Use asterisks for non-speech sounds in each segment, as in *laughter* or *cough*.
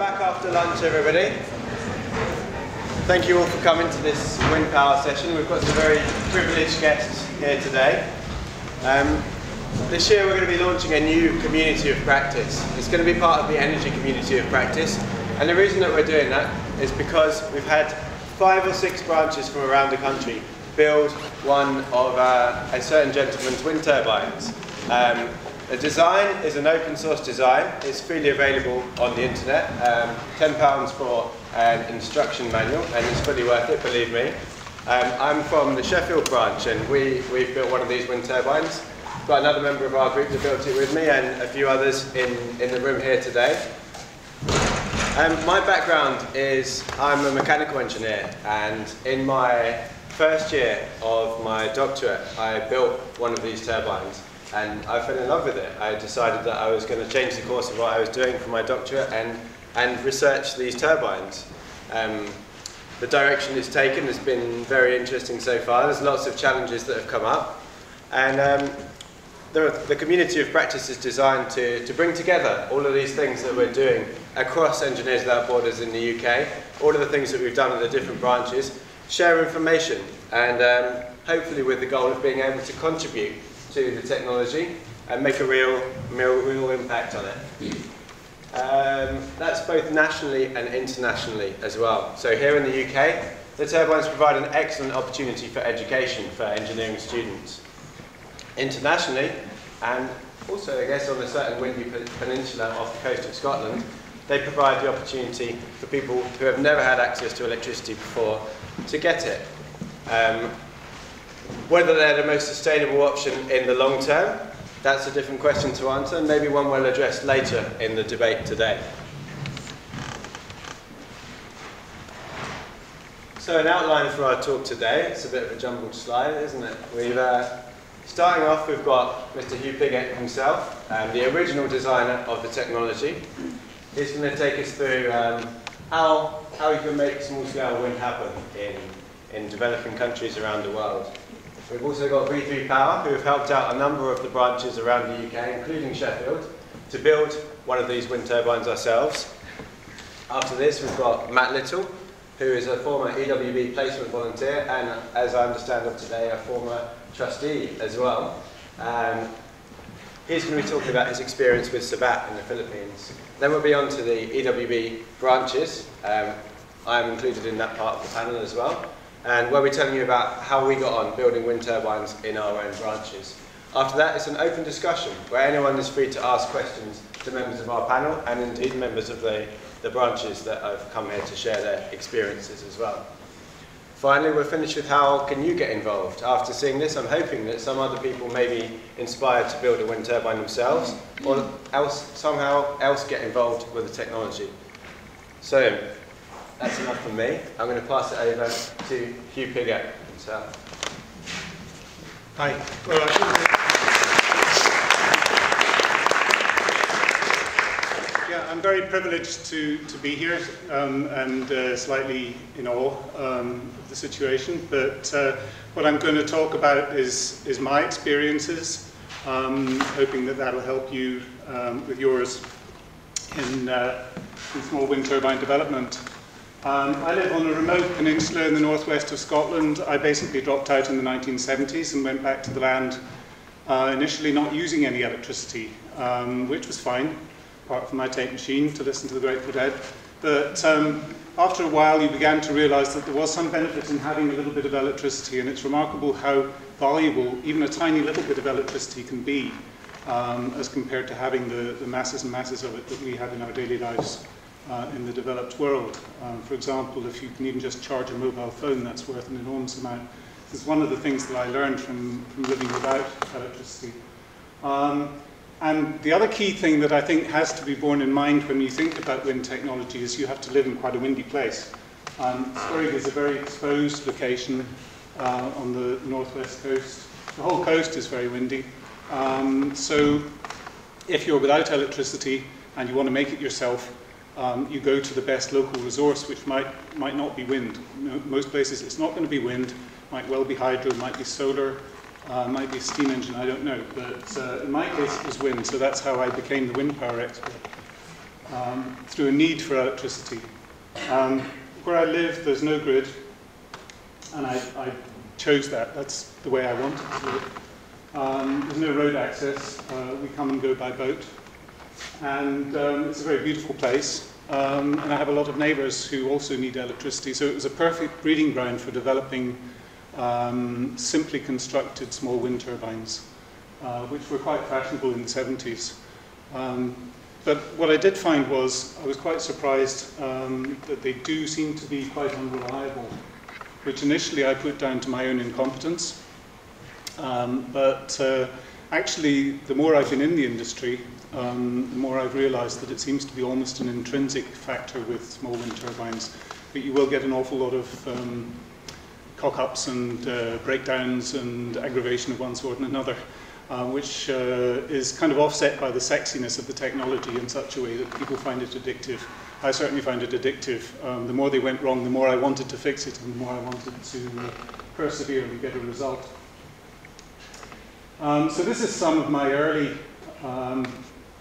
back after lunch, everybody. Thank you all for coming to this wind power session. We've got some very privileged guests here today. Um, this year we're going to be launching a new community of practice. It's going to be part of the energy community of practice. And the reason that we're doing that is because we've had five or six branches from around the country build one of uh, a certain gentleman's wind turbines. Um, the design is an open source design. It's freely available on the internet. Um, £10 for an instruction manual, and it's fully worth it, believe me. Um, I'm from the Sheffield branch, and we, we've built one of these wind turbines. Got another member of our group that built it with me, and a few others in, in the room here today. Um, my background is I'm a mechanical engineer, and in my first year of my doctorate, I built one of these turbines and I fell in love with it. I decided that I was going to change the course of what I was doing for my doctorate and, and research these turbines. Um, the direction it's taken has been very interesting so far. There's lots of challenges that have come up. And um, the, the community of practice is designed to, to bring together all of these things that we're doing across Engineers Without Borders in the UK, all of the things that we've done in the different branches, share information, and um, hopefully with the goal of being able to contribute to the technology and make a real, real, real impact on it. Um, that's both nationally and internationally as well. So here in the UK, the turbines provide an excellent opportunity for education for engineering students. Internationally, and also I guess on a certain windy peninsula off the coast of Scotland, they provide the opportunity for people who have never had access to electricity before to get it. Um, whether they're the most sustainable option in the long term, that's a different question to answer, and maybe one we'll address later in the debate today. So an outline for our talk today, it's a bit of a jumbled slide, isn't it? We've, uh, starting off, we've got Mr. Hugh Piggott himself, um, the original designer of the technology. He's going to take us through um, how, how you can make small-scale wind happen in, in developing countries around the world. We've also got V3 Power, who have helped out a number of the branches around the UK, including Sheffield, to build one of these wind turbines ourselves. After this, we've got Matt Little, who is a former EWB placement volunteer, and as I understand of today, a former trustee as well. Um, he's going to be talking about his experience with Sibat in the Philippines. Then we'll be on to the EWB branches. Um, I'm included in that part of the panel as well and where we're telling you about how we got on building wind turbines in our own branches. After that, it's an open discussion where anyone is free to ask questions to members of our panel and indeed members of the, the branches that have come here to share their experiences as well. Finally, we're finished with how can you get involved. After seeing this, I'm hoping that some other people may be inspired to build a wind turbine themselves or else, somehow else get involved with the technology. So, that's enough from me. I'm going to pass it over to Hugh Piggott himself. Hi. Well, yeah, I'm very privileged to, to be here um, and uh, slightly in awe um, of the situation. But uh, what I'm going to talk about is, is my experiences, um, hoping that that'll help you um, with yours in, uh, in small wind turbine development. Um, I live on a remote peninsula in the northwest of Scotland. I basically dropped out in the 1970s and went back to the land, uh, initially not using any electricity, um, which was fine, apart from my tape machine to listen to the Grateful Dead. But um, after a while, you began to realize that there was some benefit in having a little bit of electricity, and it's remarkable how valuable even a tiny little bit of electricity can be um, as compared to having the, the masses and masses of it that we have in our daily lives uh, in the developed world. Um, for example, if you can even just charge a mobile phone, that's worth an enormous amount. This is one of the things that I learned from, from living without electricity. Um, and the other key thing that I think has to be borne in mind when you think about wind technology is you have to live in quite a windy place. Um, is a very exposed location uh, on the northwest coast. The whole coast is very windy. Um, so if you're without electricity and you want to make it yourself, um, you go to the best local resource, which might, might not be wind. Most places it's not going to be wind, might well be hydro, might be solar, uh, might be steam engine, I don't know. But uh, in my case, it was wind, so that's how I became the wind power expert. um, through a need for electricity. Um, where I live, there's no grid, and I, I, chose that. That's the way I wanted to live. Um, there's no road access. Uh, we come and go by boat. And um, it's a very beautiful place. Um, and I have a lot of neighbours who also need electricity. So it was a perfect breeding ground for developing um, simply constructed small wind turbines, uh, which were quite fashionable in the 70s. Um, but what I did find was I was quite surprised um, that they do seem to be quite unreliable, which initially I put down to my own incompetence. Um, but uh, actually, the more I've been in the industry, um, the more I've realized that it seems to be almost an intrinsic factor with small wind turbines. But you will get an awful lot of um, cock-ups and uh, breakdowns and aggravation of one sort and another, uh, which uh, is kind of offset by the sexiness of the technology in such a way that people find it addictive. I certainly find it addictive. Um, the more they went wrong, the more I wanted to fix it and the more I wanted to persevere and get a result. Um, so this is some of my early, um,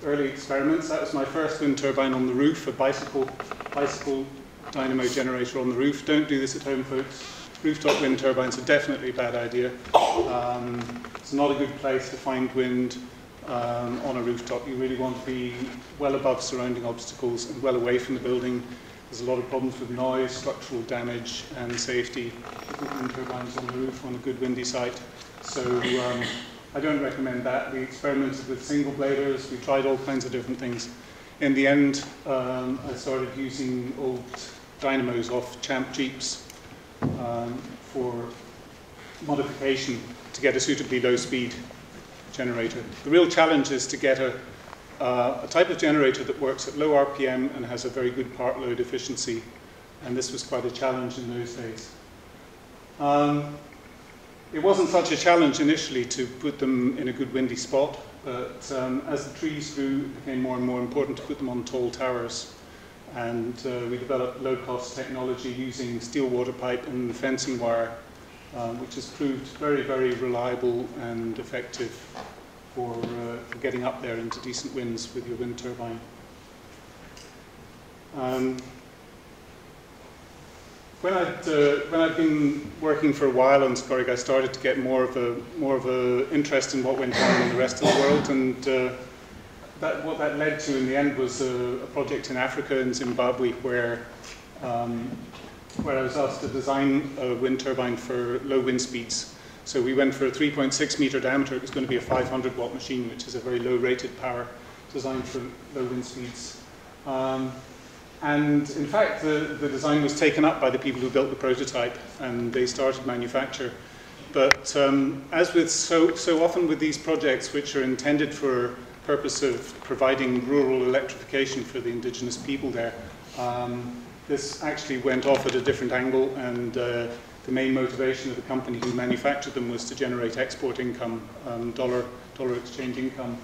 early experiments. That was my first wind turbine on the roof, a bicycle, bicycle dynamo generator on the roof. Don't do this at home, folks. Rooftop wind turbines are definitely a bad idea. Um, it's not a good place to find wind um, on a rooftop. You really want to be well above surrounding obstacles and well away from the building. There's a lot of problems with noise, structural damage, and safety with wind turbines on the roof on a good windy site. So um, I don't recommend that. We experimented with single bladers, we tried all kinds of different things. In the end, um, I started using old dynamos off Champ Jeeps um, for modification to get a suitably low speed generator. The real challenge is to get a, uh, a type of generator that works at low RPM and has a very good part load efficiency. And this was quite a challenge in those days. Um, it wasn't such a challenge initially to put them in a good windy spot, but um, as the trees grew, it became more and more important to put them on tall towers. And uh, we developed low-cost technology using steel water pipe and fencing wire, um, which has proved very, very reliable and effective for, uh, for, getting up there into decent winds with your wind turbine. Um, when I'd uh, when I'd been working for a while on Scoraig, I started to get more of a more of a interest in what went on in the rest of the world, and uh, that what that led to in the end was a, a project in Africa in Zimbabwe where. Um, where I was asked to design a wind turbine for low wind speeds. So we went for a 3.6 meter diameter. It was going to be a 500 watt machine, which is a very low rated power designed for low wind speeds. Um, and in fact, the, the design was taken up by the people who built the prototype and they started manufacture. But um, as with so, so often with these projects, which are intended for purpose of providing rural electrification for the indigenous people there, um, this actually went off at a different angle and uh, the main motivation of the company who manufactured them was to generate export income, um, dollar, dollar exchange income,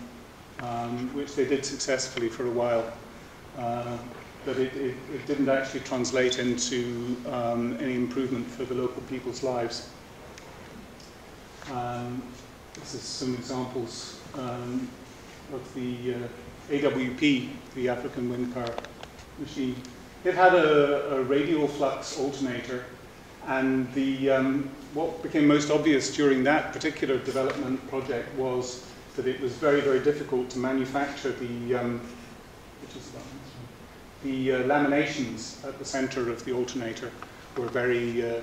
um, which they did successfully for a while. Uh, but it, it, it didn't actually translate into um, any improvement for the local people's lives. Um, this is some examples um, of the uh, AWP, the African wind power machine. It had a, a radial flux alternator, and the, um, what became most obvious during that particular development project was that it was very, very difficult to manufacture the, um, which is the uh, laminations at the center of the alternator were very, uh,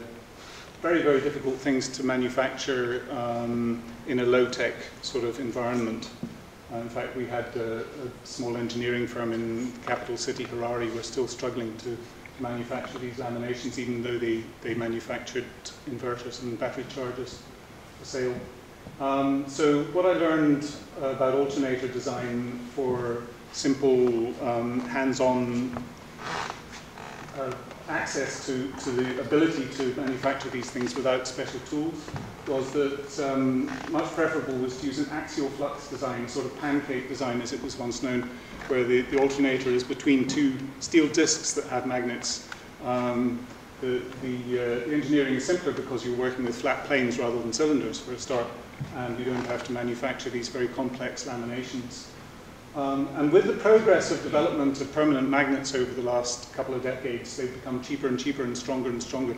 very, very difficult things to manufacture um, in a low-tech sort of environment. Uh, in fact, we had a, a, small engineering firm in capital city, Harare, were still struggling to manufacture these laminations, even though they, they manufactured inverters and battery chargers for sale. Um, so what I learned about alternator design for simple um, hands-on uh, access to, to the ability to manufacture these things without special tools was that um, much preferable was to use an axial flux design, a sort of pancake design as it was once known, where the, the alternator is between two steel discs that have magnets. Um, the, the, uh, the, engineering is simpler because you're working with flat planes rather than cylinders for a start, and you don't have to manufacture these very complex laminations. Um, and with the progress of development of permanent magnets over the last couple of decades, they've become cheaper and cheaper and stronger and stronger.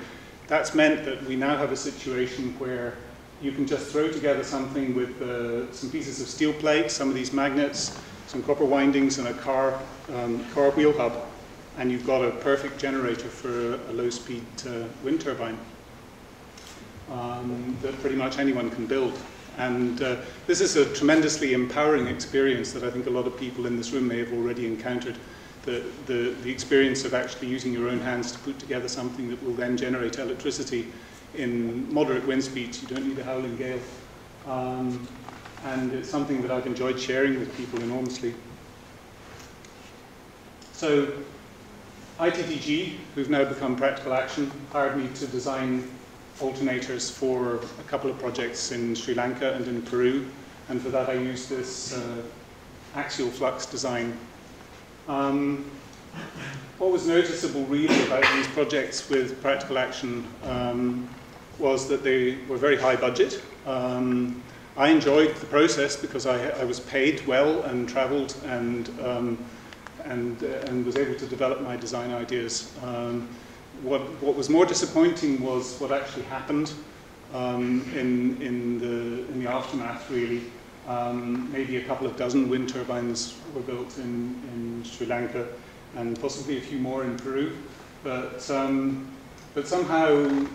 That's meant that we now have a situation where you can just throw together something with uh, some pieces of steel plate, some of these magnets, some copper windings, and a car, um, car wheel hub, and you've got a perfect generator for a, low-speed uh, wind turbine um, that pretty much anyone can build. And uh, this is a tremendously empowering experience that I think a lot of people in this room may have already encountered. The, the, the experience of actually using your own hands to put together something that will then generate electricity in moderate wind speeds. You don't need a howling gale. Um, and it's something that I've enjoyed sharing with people enormously. So ITDG, who've now become Practical Action, hired me to design alternators for a couple of projects in Sri Lanka and in Peru, and for that I used this uh, axial flux design. Um, what was noticeable really about these projects with practical action um, was that they were very high budget. Um, I enjoyed the process because I, I was paid well and traveled and, um, and, uh, and was able to develop my design ideas. What, what was more disappointing was what actually happened um, in, in, the, in the aftermath, really. Um, maybe a couple of dozen wind turbines were built in, in Sri Lanka and possibly a few more in Peru. But, um, but somehow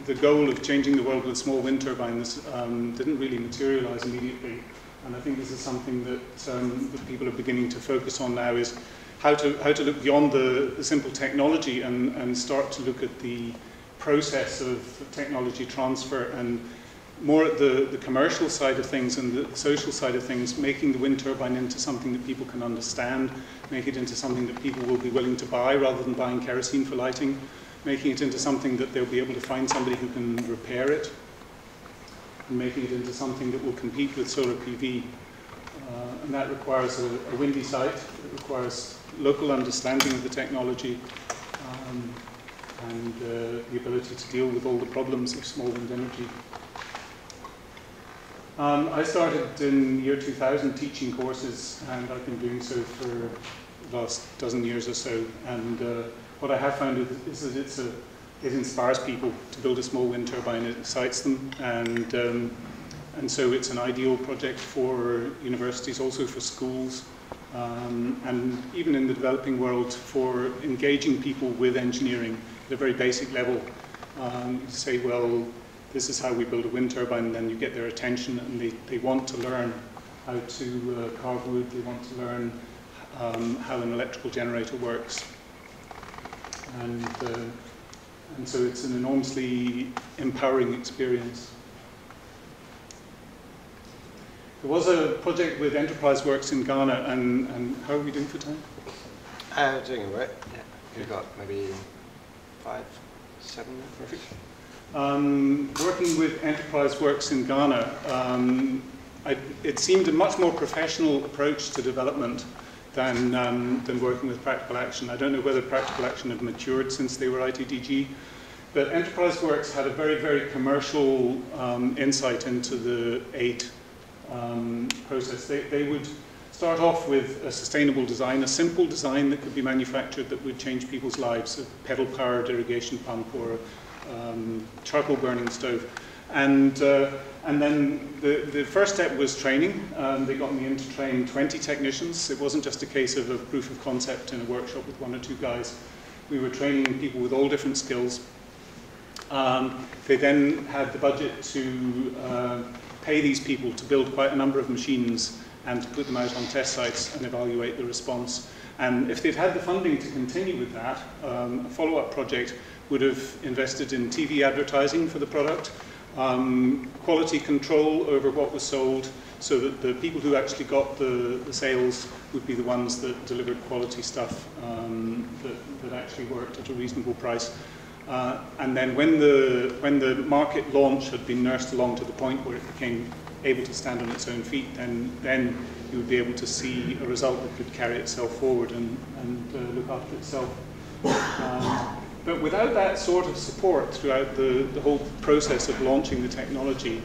the goal of changing the world with small wind turbines um, didn't really materialize immediately. And I think this is something that, um, that people are beginning to focus on now is how to, how to look beyond the, the simple technology and, and start to look at the process of technology transfer and more at the, the commercial side of things and the social side of things, making the wind turbine into something that people can understand, make it into something that people will be willing to buy rather than buying kerosene for lighting, making it into something that they'll be able to find somebody who can repair it, and making it into something that will compete with solar PV. Uh, and that requires a, a windy site, it requires local understanding of the technology um, and uh, the ability to deal with all the problems of small wind energy. Um, I started in year 2000 teaching courses and I've been doing so for the last dozen years or so. And uh, what I have found is, that it's a, it inspires people to build a small wind turbine, it excites them and um, and so it's an ideal project for universities, also for schools, um, and even in the developing world for engaging people with engineering at a very basic level. Um, say, well, this is how we build a wind turbine, and then you get their attention and they, they want to learn how to uh, carve wood, they want to learn um, how an electrical generator works. And, uh, and so it's an enormously empowering experience. There was a project with Enterprise Works in Ghana, and, and how are we doing for time? Uh, doing all right. Yeah. We've got maybe five, seven. Perfect. Um, working with Enterprise Works in Ghana, um, I, it seemed a much more professional approach to development than, um, than working with Practical Action. I don't know whether Practical Action have matured since they were ITDG, but Enterprise Works had a very, very commercial um, insight into the eight um, process. They, they would start off with a sustainable design, a simple design that could be manufactured that would change people's lives, a pedal-powered irrigation pump or um, charcoal burning stove. And, uh, and then the, the first step was training. Um, they got me in to train 20 technicians. It wasn't just a case of a proof of concept in a workshop with one or two guys. We were training people with all different skills. Um, they then had the budget to uh, pay these people to build quite a number of machines and to put them out on test sites and evaluate the response. And if they'd had the funding to continue with that, um, a follow-up project would have invested in TV advertising for the product, um, quality control over what was sold, so that the people who actually got the, the sales would be the ones that delivered quality stuff um, that, that actually worked at a reasonable price. Uh, and then when the, when the market launch had been nursed along to the point where it became able to stand on its own feet, then, then you would be able to see a result that could carry itself forward and, and uh, look after itself. Um, but without that sort of support throughout the, the whole process of launching the technology,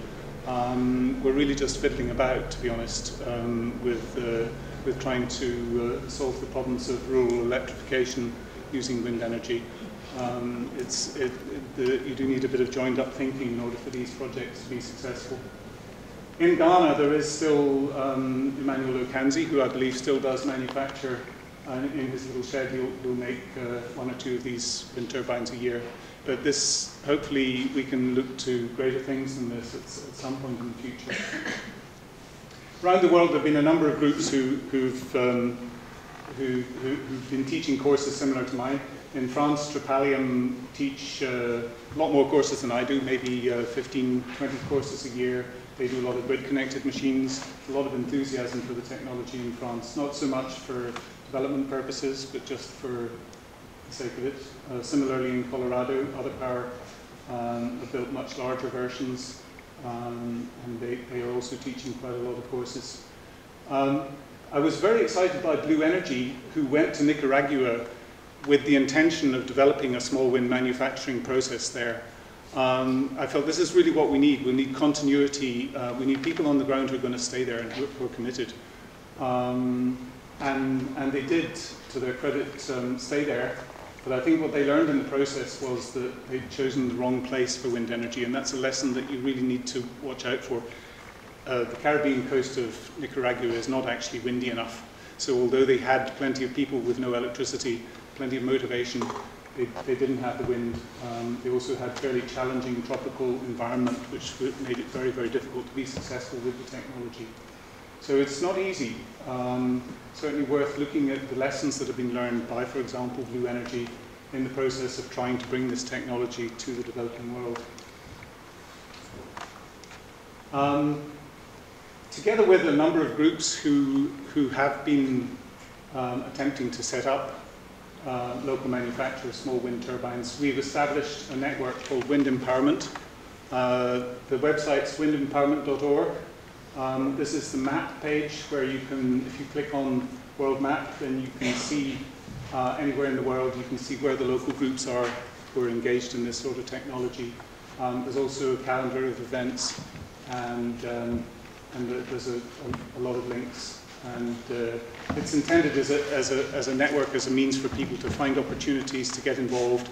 um, we're really just fiddling about, to be honest, um, with, uh, with trying to uh, solve the problems of rural electrification using wind energy. Um, it's, it, it, the, you do need a bit of joined up thinking in order for these projects to be successful. In Ghana, there is still um, Emmanuel Okanzi, who I believe still does manufacture uh, in his little shed. He'll, he'll make uh, one or two of these wind turbines a year. But this, hopefully, we can look to greater things than this at, at some point in the future. Around the world, there have been a number of groups who, who've, um, who, who, have been teaching courses similar to mine. In France, Tripalium teach uh, a lot more courses than I do, maybe uh, 15, 20 courses a year. They do a lot of grid-connected machines, a lot of enthusiasm for the technology in France, not so much for development purposes, but just for the sake of it. Uh, similarly, in Colorado, Otherpower um, have built much larger versions, um, and they, they are also teaching quite a lot of courses. Um, I was very excited by Blue Energy, who went to Nicaragua with the intention of developing a small wind manufacturing process there. Um, I felt this is really what we need. We need continuity. Uh, we need people on the ground who are going to stay there and who, are committed. Um, and, and they did, to their credit, um, stay there. But I think what they learned in the process was that they'd chosen the wrong place for wind energy, and that's a lesson that you really need to watch out for. Uh, the Caribbean coast of Nicaragua is not actually windy enough. So although they had plenty of people with no electricity, plenty of motivation, they, they didn't have the wind. Um, they also had fairly challenging tropical environment, which made it very, very difficult to be successful with the technology. So it's not easy. Um, certainly worth looking at the lessons that have been learned by, for example, Blue Energy in the process of trying to bring this technology to the developing world. Um, together with a number of groups who, who have been um, attempting to set up uh, local manufacture of small wind turbines, we've established a network called Wind Empowerment. Uh, the website's windempowerment.org. Um, this is the map page where you can, if you click on world map, then you can see uh, anywhere in the world, you can see where the local groups are who are engaged in this sort of technology. Um, there's also a calendar of events and, um, and there's a, a, a, lot of links and uh, it's intended as a, as, a, as a network, as a means for people to find opportunities to get involved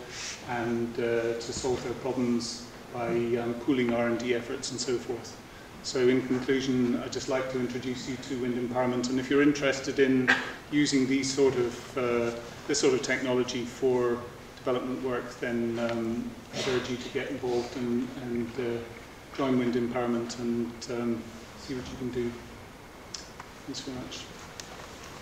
and uh, to solve their problems by um, pooling R&D efforts and so forth. So in conclusion, I'd just like to introduce you to wind empowerment and if you're interested in using these sort of, uh, this sort of technology for development work, then um, I'd urge you to get involved and, and uh, join wind empowerment and um, see what you can do. Thanks very much. Um, no on that, no. Okay. So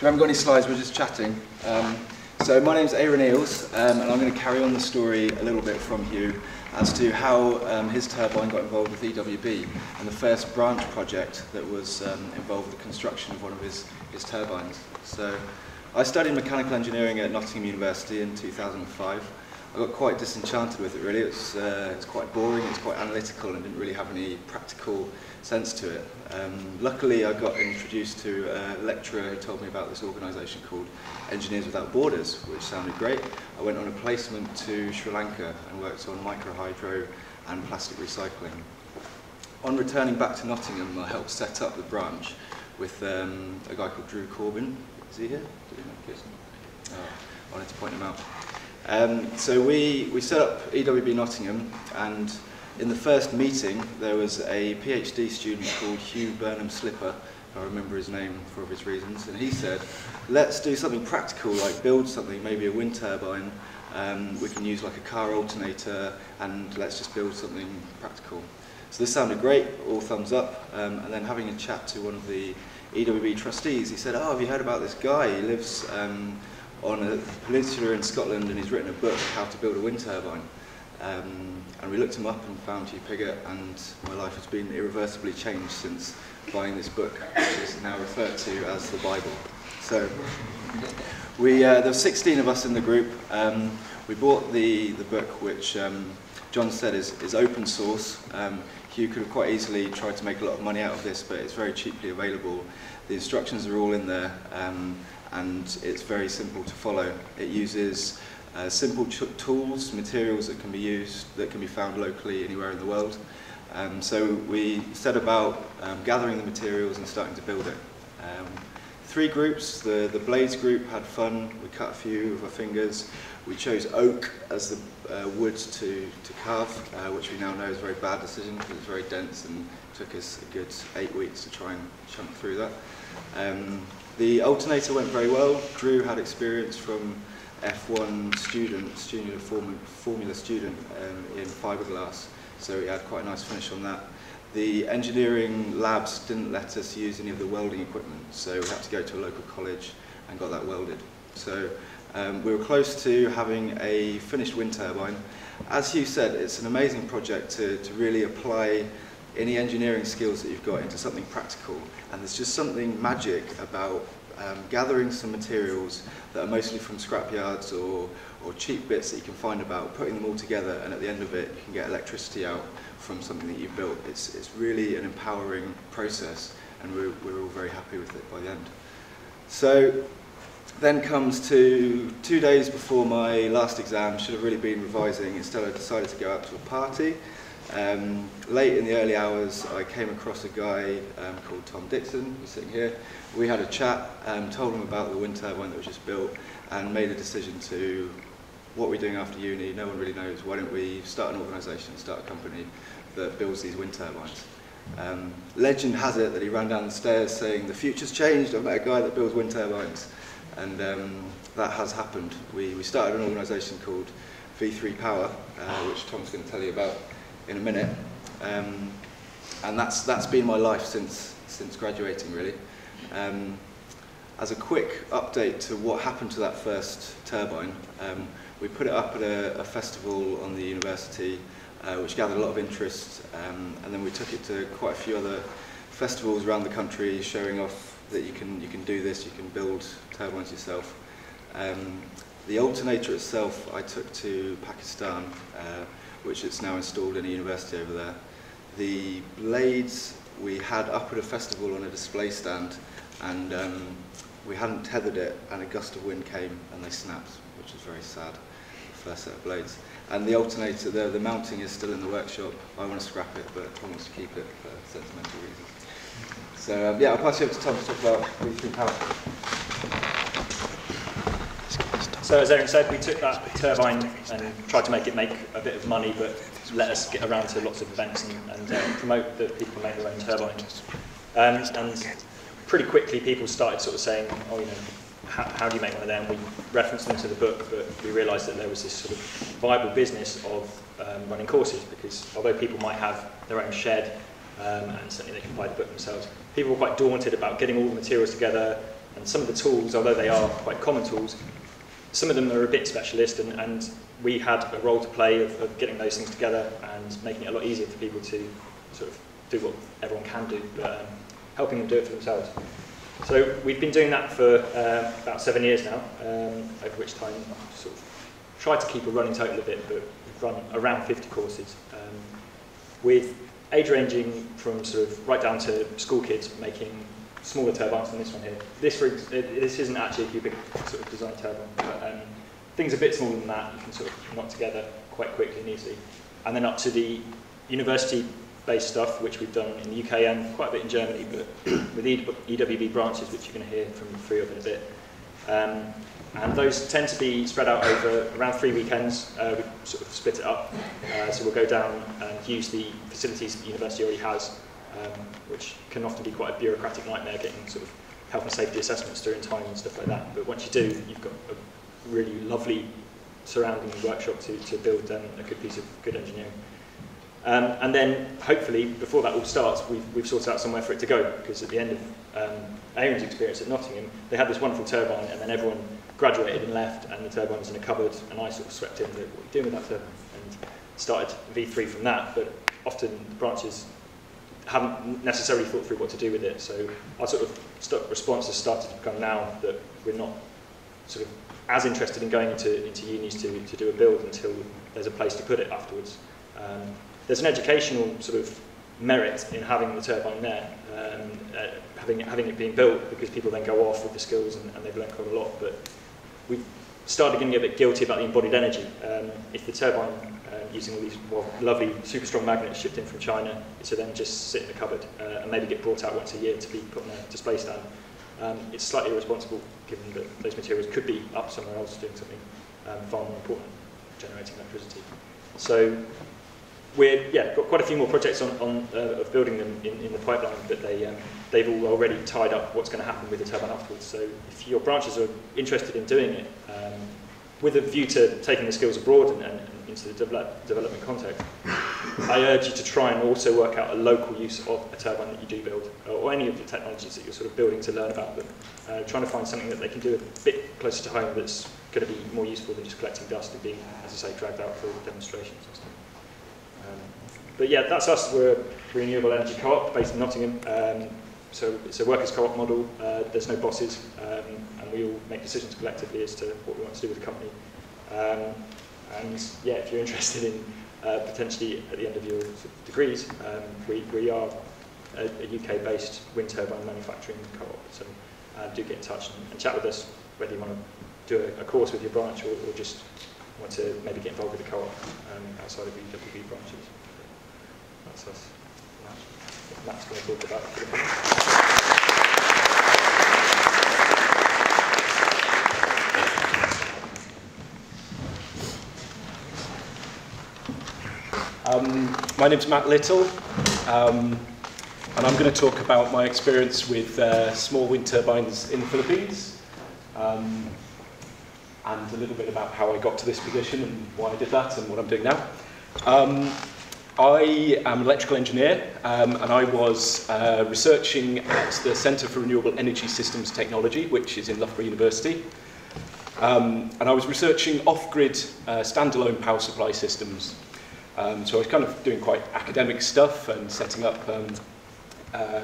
we haven't got any slides, we're just chatting. Um, so my name's Aran Eales, um, and I'm going to carry on the story a little bit from Hugh as to how um, his turbine got involved with EWB and the first branch project that was um, involved with the construction of one of his, his turbines. So I studied mechanical engineering at Nottingham University in 2005 I got quite disenchanted with it really. It's, uh, it's quite boring, it's quite analytical and didn't really have any practical sense to it. Um, luckily I got introduced to a lecturer who told me about this organisation called Engineers Without Borders, which sounded great. I went on a placement to Sri Lanka and worked on microhydro and plastic recycling. On returning back to Nottingham, I helped set up the branch with um, a guy called Drew Corbyn. Is he here? Oh, I wanted to point him out. Um, so we, we set up EWB Nottingham and in the first meeting there was a PhD student called Hugh Burnham Slipper, I remember his name for obvious reasons, and he said, let's do something practical like build something, maybe a wind turbine, um, we can use like a car alternator and let's just build something practical. So this sounded great, all thumbs up, um, and then having a chat to one of the EWB trustees, he said, oh, have you heard about this guy? He lives um, on a peninsula in Scotland and he's written a book, How to Build a Wind Turbine. Um, and we looked him up and found Hugh Piggott and my life has been irreversibly changed since buying this book, which is now referred to as the Bible. So we, uh, there were 16 of us in the group. Um, we bought the, the book, which um, Jon said is, is open source. Um, Hugh could have quite easily tried to make a lot of money out of this, but it's very cheaply available. The instructions are all in there, um, and it's very simple to follow. It uses uh, simple tools, materials that can be used, that can be found locally anywhere in the world. Um, so we set about um, gathering the materials and starting to build it. Um, three groups, the, the Blades group had fun, we cut a few with our fingers. We chose oak as the uh, wood to, to carve, uh, which we now know is a very bad decision because it's very dense and took us a good eight weeks to try and chunk through that. Um, The alternator went very well. Drew had experience from F1 student, student formula, formula student um, in fiberglass, so he had quite a nice finish on that. The engineering labs didn't let us use any of the welding equipment, so we had to go to a local college and got that welded. So um, we were close to having a finished wind turbine. As Hugh said, it's an amazing project to, to really apply any engineering skills that you've got into something practical. And there's just something magic about um, gathering some materials that are mostly from scrapyards or, or cheap bits that you can find about, putting them all together, and at the end of it, you can get electricity out from something that you've built. It's, it's really an empowering process, and we're, we're all very happy with it by the end. So then comes to two days before my last exam, should have really been revising, instead I decided to go out to a party. Um, late in the early hours, I came across a guy um, called Tom Dixon, who's sitting here. We had a chat, um, told him about the wind turbine that was just built, and made a decision to what we're we doing after uni, no one really knows. Why don't we start an organisation, start a company that builds these wind turbines? Um, legend has it that he ran down the stairs saying, the future's changed, I've met a guy that builds wind turbines. And um, that has happened. We, we started an organisation called V3 Power, uh, which Tom's going to tell you about. In a minute. Um, and that's, that's been my life since, since graduating, really. Um, as a quick update to what happened to that first turbine, um, we put it up at a, a festival on the university, uh, which gathered a lot of interest, um, and then we took it to quite a few other festivals around the country, showing off that you can, you can do this, you can build turbines yourself. Um, the alternator itself I took to Pakistan, uh, which it's now installed in a university over there. The blades we had up at a festival on a display stand and um, we hadn't tethered it and a gust of wind came and they snapped, which was very sad, the first set of blades. And the alternator, the, the mounting is still in the workshop. I want to scrap it, but Tom wants to keep it for sentimental reasons. So um, yeah, I'll pass you over to Tom to talk about what you think So as Aran said, we took that turbine and tried to make it make a bit of money, but let us get around to lots of events and, and uh, promote that people make their own turbines. Um, and pretty quickly, people started sort of saying, "Oh, you know, how, how do you make one of them?" We referenced them to the book, but we realised that there was this sort of viable business of um, running courses because although people might have their own shed um, and certainly they can buy the book themselves, people were quite daunted about getting all the materials together and some of the tools, although they are quite common tools, some of them are a bit specialist, and, and we had a role to play of, of getting those things together and making it a lot easier for people to sort of do what everyone can do, but um, helping them do it for themselves. So we've been doing that for uh, about seven years now, um, over which time I've sort of tried to keep a running total of it, but we've run around 50 courses um, with age ranging from sort of right down to school kids making smaller turbines than this one here. This, for, this isn't actually a cubic sort of design turbine, but um, things a bit smaller than that you can sort of knock together quite quickly and easily. And then up to the university-based stuff, which we've done in the UK and quite a bit in Germany, but *clears throat* with EWB branches, which you're going to hear from three of in a bit. Um, and those tend to be spread out over around three weekends. Uh, we sort of split it up. Uh, so we'll go down and use the facilities that the university already has um, which can often be quite a bureaucratic nightmare getting sort of health and safety assessments in time and stuff like that. But once you do, you've got a really lovely surrounding workshop to, to build um, a good piece of good engineering. Um, and then, hopefully, before that all starts, we've, we've sorted out somewhere for it to go, because at the end of um, Aran's experience at Nottingham, they had this wonderful turbine, and then everyone graduated and left, and the turbine was in a cupboard, and I sort of swept in, what are you doing with that turbine? And started V3 from that, but often the branches haven't necessarily thought through what to do with it. So our sort of response has started to become now that we're not sort of as interested in going into, into unis to, to do a build until there's a place to put it afterwards. Um, there's an educational sort of merit in having the turbine there, um, uh, having, having it being built, because people then go off with the skills and, and they've learned quite a lot. But we've started getting a bit guilty about the embodied energy. Um, if the turbine, using all these well, lovely super strong magnets shipped in from China, to then just sit in the cupboard uh, and maybe get brought out once a year to be put on a display stand, um, it's slightly irresponsible given that those materials could be up somewhere else doing something um, far more important, generating electricity. So we're yeah got quite a few more projects on, on uh, of building them in, in the pipeline, but they um, they've all already tied up what's going to happen with the turbine afterwards. So if your branches are interested in doing it, um, with a view to taking the skills abroad and, and into the develop, development context, I urge you to try and also work out a local use of a turbine that you do build, or any of the technologies that you're sort of building to learn about them. Uh, trying to find something that they can do a bit closer to home that's going to be more useful than just collecting dust and being, as I say, dragged out for demonstrations and stuff. Um, but yeah, that's us. We're a renewable energy co-op based in Nottingham. Um, so it's a workers' co-op model. Uh, there's no bosses, um, and we all make decisions collectively as to what we want to do with the company. Um, And yeah, if you're interested in uh, potentially at the end of your degrees, um, we, we are a, a UK-based wind turbine manufacturing co-op. So uh, do get in touch and, and chat with us, whether you want to do a, a course with your branch or, or just want to maybe get involved with the co-op um, outside of UWB branches. That's us. Matt's going to talk about it. Um, my name's Matt Little, um, and I'm going to talk about my experience with uh, small wind turbines in the Philippines, um, and a little bit about how I got to this position and why I did that and what I'm doing now. Um, I am an electrical engineer, um, and I was uh, researching at the Centre for Renewable Energy Systems Technology, which is in Loughborough University. Um, and I was researching off-grid uh, standalone power supply systems. Um, so I was kind of doing quite academic stuff and setting up um, uh,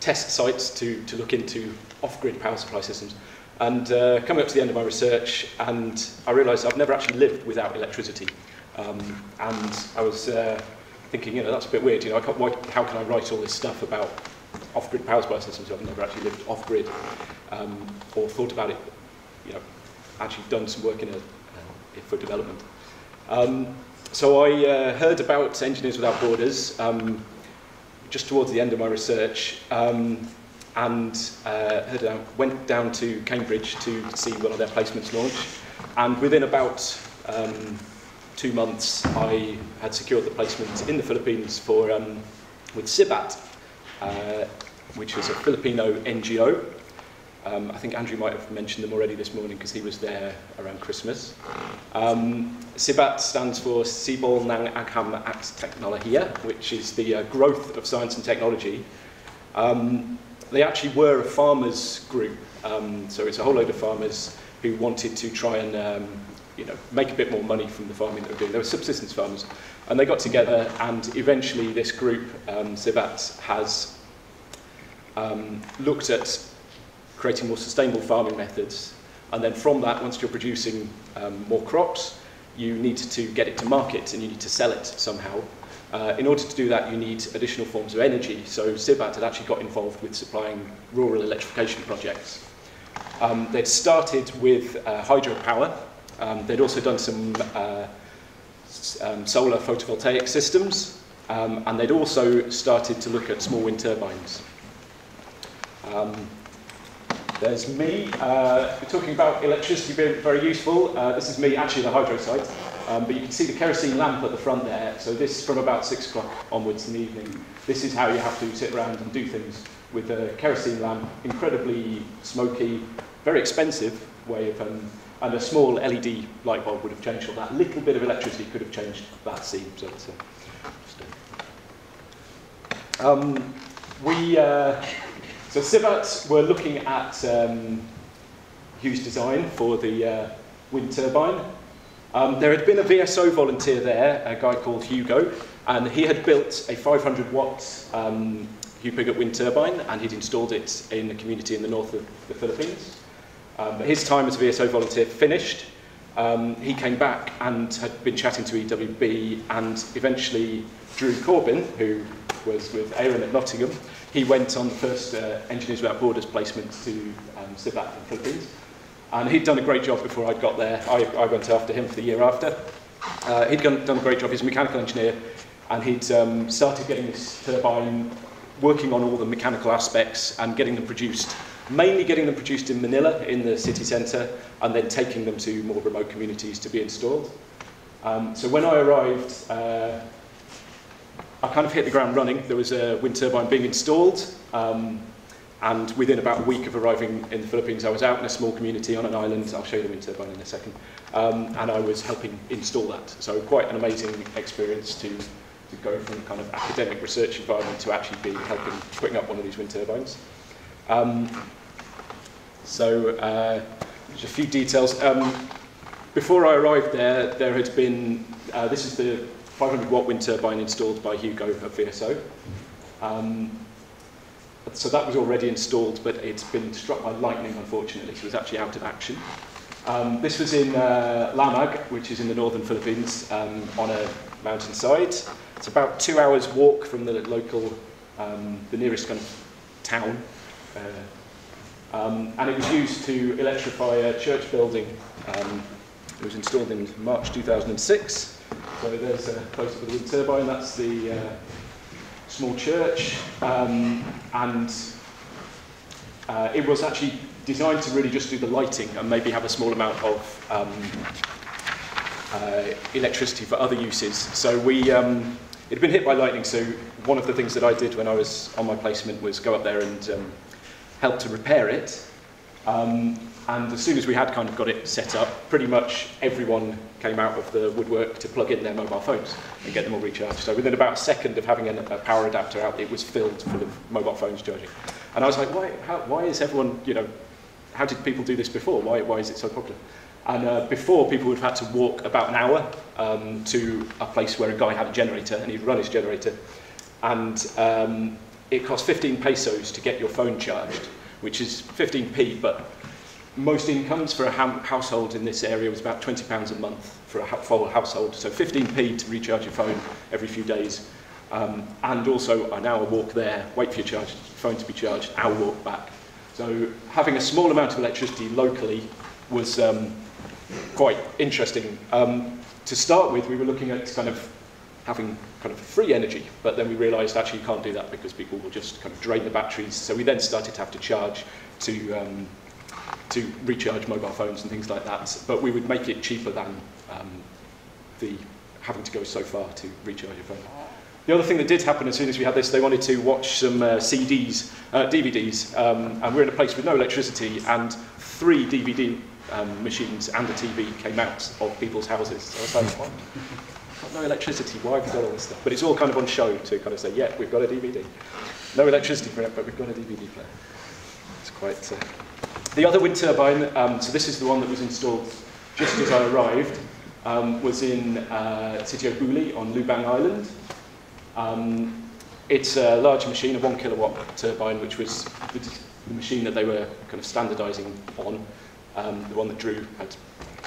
test sites to, to look into off-grid power supply systems. And uh, coming up to the end of my research, and I realised I've never actually lived without electricity. Um, and I was uh, thinking, you know, that's a bit weird. You know, why, how can I write all this stuff about off-grid power supply systems? If I've never actually lived off-grid um, or thought about it. You know, actually done some work in a, uh, for development. Um, so I uh, heard about Engineers Without Borders um, just towards the end of my research um, and uh, went down to Cambridge to see one of their placements launch. And within about um, two months, I had secured the placement in the Philippines for um, with Sibat, uh, which is a Filipino NGO um, I think Andrew might have mentioned them already this morning because he was there around Christmas. Um, SIBAT stands for Sibol ng Agham at Teknolohiya, which is the uh, growth of science and technology. Um, they actually were a farmers group, um, so it's a whole load of farmers who wanted to try and um, you know, make a bit more money from the farming that they were doing. They were subsistence farmers. And they got together and eventually this group, um, SIBAT, has um, looked at creating more sustainable farming methods. And then from that, once you're producing um, more crops, you need to get it to market and you need to sell it somehow. Uh, in order to do that, you need additional forms of energy. So Sibat had actually got involved with supplying rural electrification projects. Um, they'd started with uh, hydropower. Um, they'd also done some uh, um, solar photovoltaic systems, um, and they'd also started to look at small wind turbines. Um, there's me. Uh, we're talking about electricity being very useful. Uh, this is me actually the hydro site. Um, but you can see the kerosene lamp at the front there. So this from about six o'clock onwards in the evening. This is how you have to sit around and do things with a kerosene lamp. Incredibly smoky, very expensive way of, um, and a small LED light bulb would have changed all that. Little bit of electricity could have changed that scene. So uh, um, we, uh, so Sibat were looking at um, Hugh's design for the uh, wind turbine. Um, there had been a VSO volunteer there, a guy called Hugo, and he had built a 500 watt um, Hugh Piggott wind turbine, and he'd installed it in a community in the north of the Philippines. Um, but his time as a VSO volunteer finished. Um, he came back and had been chatting to EWB, and eventually Drew Corbyn, who was with Aran at Nottingham. he went on the first uh, Engineers Without Borders placement to um, Civac in Philippines. And he'd done a great job before I'd got there. I, I went after him for the year after. Uh, he'd done, done a great job. He's a mechanical engineer and he'd um, started getting this turbine, working on all the mechanical aspects and getting them produced. Mainly getting them produced in Manila, in the city centre, and then taking them to more remote communities to be installed. Um, so when I arrived, uh, I kind of hit the ground running. There was a wind turbine being installed, um, and within about a week of arriving in the Philippines, I was out in a small community on an island. I'll show you the wind turbine in a second. Um, and I was helping install that. So quite an amazing experience to, to go from kind of academic research environment to actually be helping putting up one of these wind turbines. Um, so uh, just a few details. Um, before I arrived there, there had been, uh, this is the 500 watt wind turbine installed by Hugo at VSO. Um, so that was already installed, but it's been struck by lightning, unfortunately, so it's actually out of action. Um, this was in uh, Lamag, which is in the northern Philippines, um, on a mountainside. It's about two hours walk from the local, um, the nearest kind of town. Uh, um, and it was used to electrify a church building. Um, it was installed in March 2006. So there's a close-up of the wind turbine. That's the uh, small church. Um, and uh, it was actually designed to really just do the lighting and maybe have a small amount of um, uh, electricity for other uses. So we, um, it had been hit by lightning, so one of the things that I did when I was on my placement was go up there and um, help to repair it. Um, and as soon as we had kind of got it set up, pretty much everyone came out of the woodwork to plug in their mobile phones and get them all recharged. So within about a second of having a, power adapter out, it was filled full of mobile phones charging. And I was like, why, how, why is everyone, you know, how did people do this before? Why, why is it so popular? And uh, before, people would have had to walk about an hour um, to a place where a guy had a generator, and he'd run his generator. And um, it cost 15 pesos to get your phone charged, which is 15p, but most incomes for a household in this area was about 20 pounds a month for a full household. So 15p to recharge your phone every few days. Um, and also an hour walk there, wait for your charge, phone to be charged, hour walk back. So having a small amount of electricity locally was um, quite interesting. Um, to start with, we were looking at kind of having kind of free energy, but then we realised actually you can't do that because people will just kind of drain the batteries. So we then started to have to charge to um, to recharge mobile phones and things like that. But we would make it cheaper than um, the having to go so far to recharge your phone. The other thing that did happen as soon as we had this, they wanted to watch some uh, CDs, uh, DVDs, um, and we're in a place with no electricity, and three DVD um, machines and a TV came out of people's houses. So I was like, what? No electricity, why have we got all this stuff? But it's all kind of on show to kind of say, yeah, we've got a DVD. No electricity for it, but we've got a DVD player. It's quite... Uh... The other wind turbine, um, so this is the one that was installed just as I arrived, um, was in uh, Buli on Lubang Island. Um, it's a large machine, a one kilowatt turbine, which was the, the machine that they were kind of standardizing on, um, the one that Drew had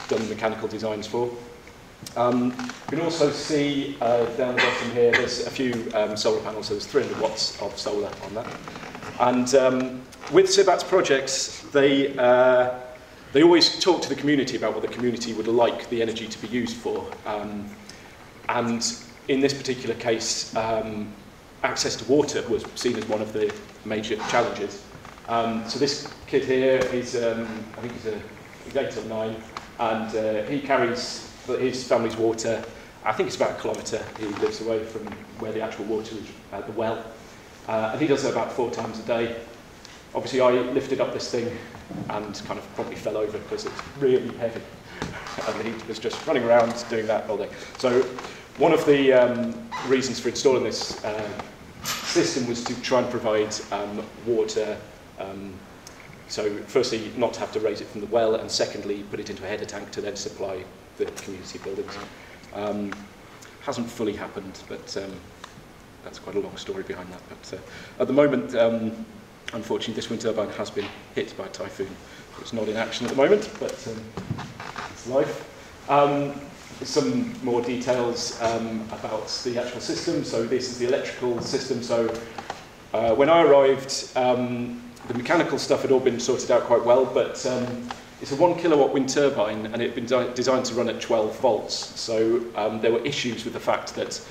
done mechanical designs for. Um, you can also see uh, down the bottom here, there's a few um, solar panels, so there's 300 watts of solar on that. And um, with SIBAT's projects, they, uh, they always talk to the community about what the community would like the energy to be used for. Um, and in this particular case, um, access to water was seen as one of the major challenges. Um, so this kid here is, um, I think he's, a, he's eight or nine, and uh, he carries his family's water, I think it's about a kilometre he lives away from where the actual water is at the well. Uh, and he does it about four times a day. Obviously I lifted up this thing and kind of probably fell over because it's really heavy. *laughs* and he was just running around doing that all day. So one of the um, reasons for installing this uh, system was to try and provide um, water, um, so firstly not to have to raise it from the well, and secondly put it into a header tank to then supply the community buildings. Um, hasn't fully happened, but um, that's quite a long story behind that. But uh, at the moment, um, unfortunately, this wind turbine has been hit by a typhoon. It's not in action at the moment, but um, it's life. Um, some more details um, about the actual system. So this is the electrical system. So uh, when I arrived, um, the mechanical stuff had all been sorted out quite well, but um, it's a one kilowatt wind turbine and it had been designed to run at 12 volts. So um, there were issues with the fact that,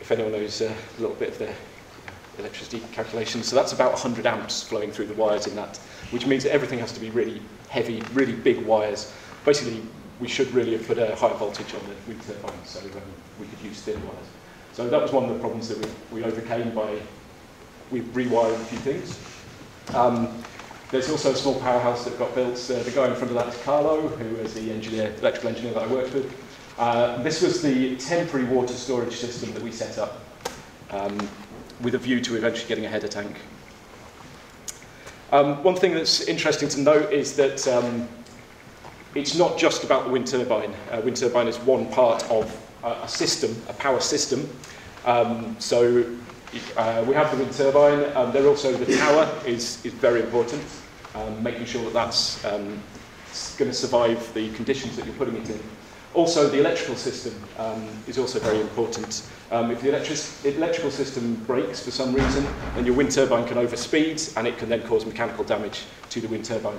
if anyone knows uh, a little bit of the electricity calculations, so that's about 100 amps flowing through the wires in that, which means that everything has to be really heavy, really big wires. Basically, we should really have put a high voltage on the wind turbine so um, we could use thin wires. So that was one of the problems that we, we overcame by we rewired a few things. Um, there's also a small powerhouse that got built. Uh, the guy in front of that is Carlo, who is the engineer, electrical engineer that I worked with. Uh, this was the temporary water storage system that we set up um, with a view to eventually getting a header tank. Um, one thing that's interesting to note is that um, it's not just about the wind turbine. Uh, wind turbine is one part of a, system, a power system. Um, so uh, we have the wind turbine. Um, there also the tower is, is very important, um, making sure that that's um, going to survive the conditions that you're putting it in. Also, the electrical system um, is also very important. Um, if the electric electrical system breaks for some reason, then your wind turbine can overspeed and it can then cause mechanical damage to the wind turbine,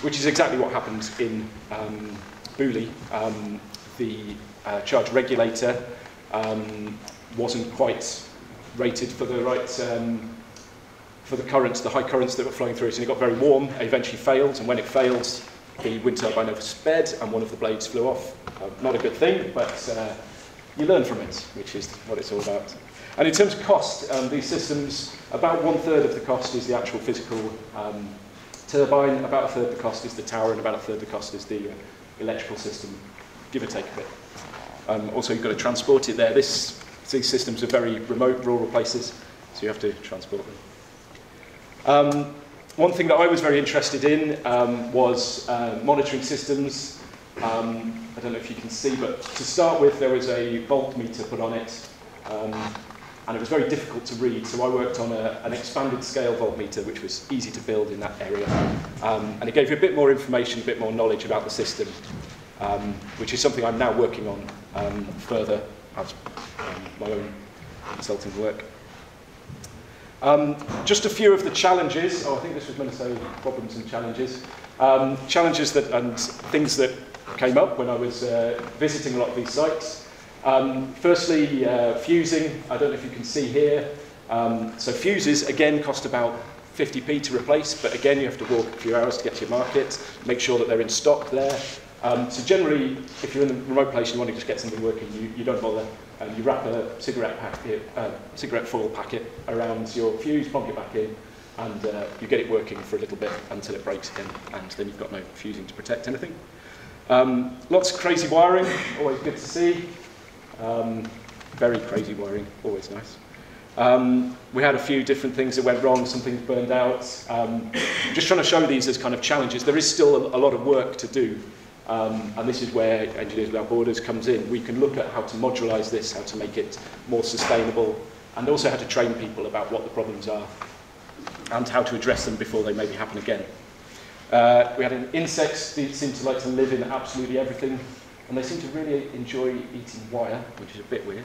which is exactly what happened in um, Beaulieu. Um, the uh, charge regulator um, wasn't quite rated for the right um, for the currents, the high currents that were flowing through it, and it got very warm. It eventually failed, and when it failed, the wind turbine oversped, and one of the blades flew off. Uh, not a good thing, but uh, you learn from it, which is what it's all about. And in terms of cost, um, these systems, about one third of the cost is the actual physical um, turbine, about a third the cost is the tower, and about a third the cost is the uh, electrical system, give or take a bit. Um, also, you've got to transport it there. This these systems are very remote, rural places, so you have to transport them. Um, one thing that I was very interested in um, was uh, monitoring systems. Um, I don't know if you can see, but to start with, there was a voltmeter put on it, um, and it was very difficult to read. So I worked on a, an expanded scale voltmeter, which was easy to build in that area, um, and it gave you a bit more information, a bit more knowledge about the system, um, which is something I'm now working on um, further as um, my own consulting work. Um, just a few of the challenges. Oh, I think this was meant to say problems and challenges. Um, challenges that and things that came up when I was uh, visiting a lot of these sites. Um, firstly, uh, fusing. I don't know if you can see here. Um, so fuses again cost about 50p to replace, but again you have to walk a few hours to get to your market. Make sure that they're in stock there. Um, so generally, if you're in a remote place and you want to just get something working, you, you don't bother. Um, you wrap a cigarette packet, uh, cigarette foil packet around your fuse, plug it back in, and uh, you get it working for a little bit until it breaks again, and then you've got no fusing to protect anything. Um, lots of crazy wiring, always good to see. Um, very crazy wiring, always nice. Um, we had a few different things that went wrong, some things burned out. Um, just trying to show these as kind of challenges. There is still a, a lot of work to do Um, and this is where Engineers Without Borders comes in. We can look at how to modulise this, how to make it more sustainable, and also how to train people about what the problems are and how to address them before they maybe happen again. Uh, we had an insects that seem to like to live in absolutely everything, and they seem to really enjoy eating wire, which is a bit weird.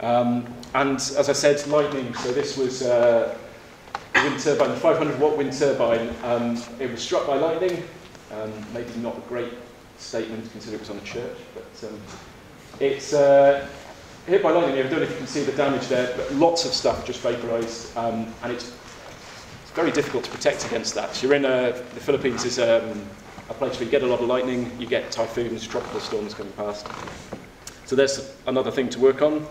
Um, and as I said, lightning. So this was uh, a wind turbine, a 500 watt wind turbine. Um, it was struck by lightning. Um, maybe not a great statement considering it was on a church, but um, it's uh, hit by lightning. I don't know if you can see the damage there, but lots of stuff just vaporised, um, and it's very difficult to protect against that. You're in a, the Philippines is um, a place where you get a lot of lightning, you get typhoons, tropical storms coming past. So there's another thing to work on,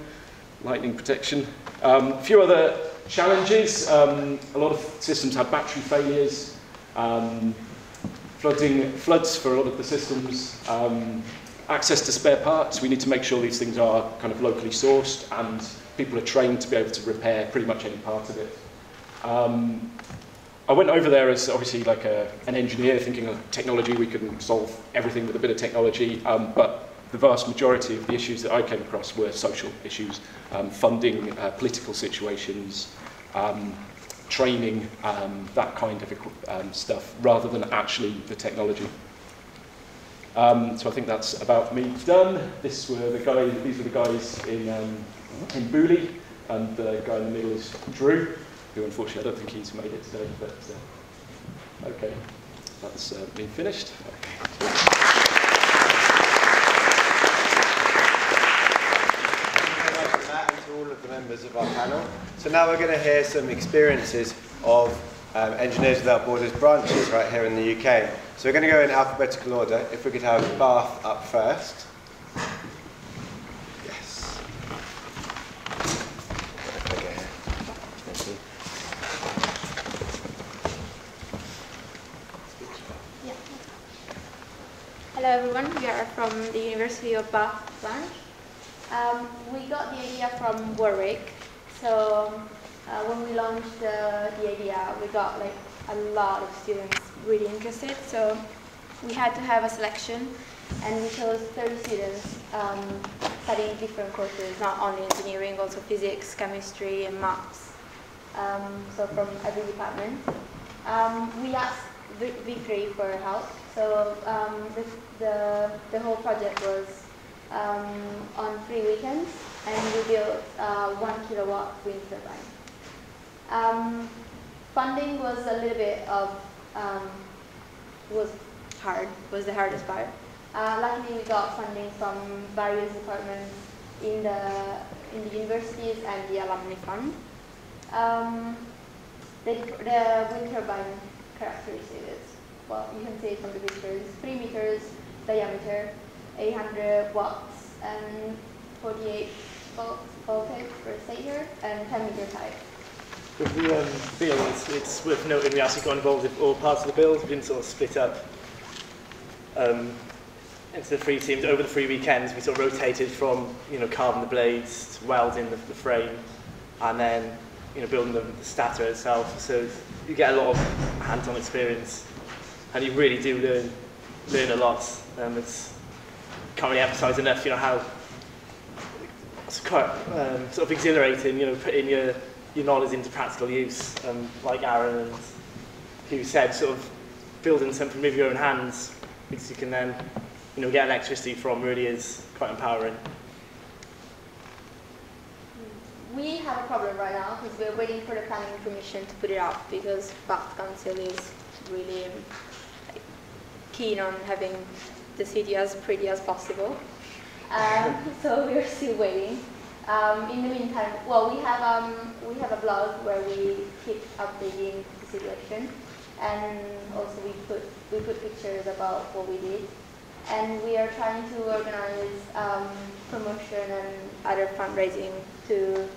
lightning protection. Um, a few other challenges. Um, a lot of systems have battery failures. Um, flooding, floods for a lot of the systems, um, access to spare parts. We need to make sure these things are kind of locally sourced and people are trained to be able to repair pretty much any part of it. Um, I went over there as obviously like a, an engineer thinking of technology, we can solve everything with a bit of technology, um, but the vast majority of the issues that I came across were social issues, um, funding, uh, political situations, um, training, um, that kind of um, stuff, rather than actually the technology. Um, so I think that's about me done. This were the these were the guys in, um, in Booley, and the guy in the middle is Drew, who unfortunately I don't think he's made it today, but uh, okay, that's uh, me finished. All of the members of our panel. So now we're going to hear some experiences of um, Engineers Without Borders branches right here in the UK. So we're going to go in alphabetical order. If we could have Bath up first. Yes. Okay. Thank you. Yeah. Hello from the University of Bath branch. Um, we got the idea from Warwick, so uh, when we launched the, the idea, we got like a lot of students really interested, so we had to have a selection and we chose 30 students um, studying different courses, not only engineering, also physics, chemistry and maths, um, so from every department. Um, we asked Vi- V3 for help. So um, the, the, the whole project was um, on three weekends, and we built uh, one kilowatt wind turbine. Um, funding was a little bit of um, was hard. Was the hardest part. Uh, luckily, we got funding from various departments in the in the universities and the alumni fund. Um, the, the wind turbine characteristics, well, you can see it from the pictures, 3 meters diameter, 800 watts, and 48 volt voltage per stator, and 10 meters high. With the um, build, it's, it's worth noting we actually got involved with all parts of the build. We didn't sort of split up um, into the three teams. Over the three weekends, we sort of rotated from, you know, carving the blades, to welding the, the frame, and then, you know, building the, the stator itself. So you get a lot of hands-on experience, and you really do learn learn a lot. Um, it's can't really emphasise enough, you know, how it's quite um, sort of exhilarating, you know, putting your, your knowledge into practical use, um, like Aran and Hugh said, sort of building something with your own hands, which you can then, you know, get electricity from really is quite empowering. We have a problem right now because we're waiting for the planning permission to put it up because Bath Council is really keen on having the city as pretty as possible. Um, *laughs* so we're still waiting. Um, in the meantime, well, we have um, we have a blog where we keep updating the situation, and also we put we put pictures about what we did, and we are trying to organize um, promotion and other fundraising to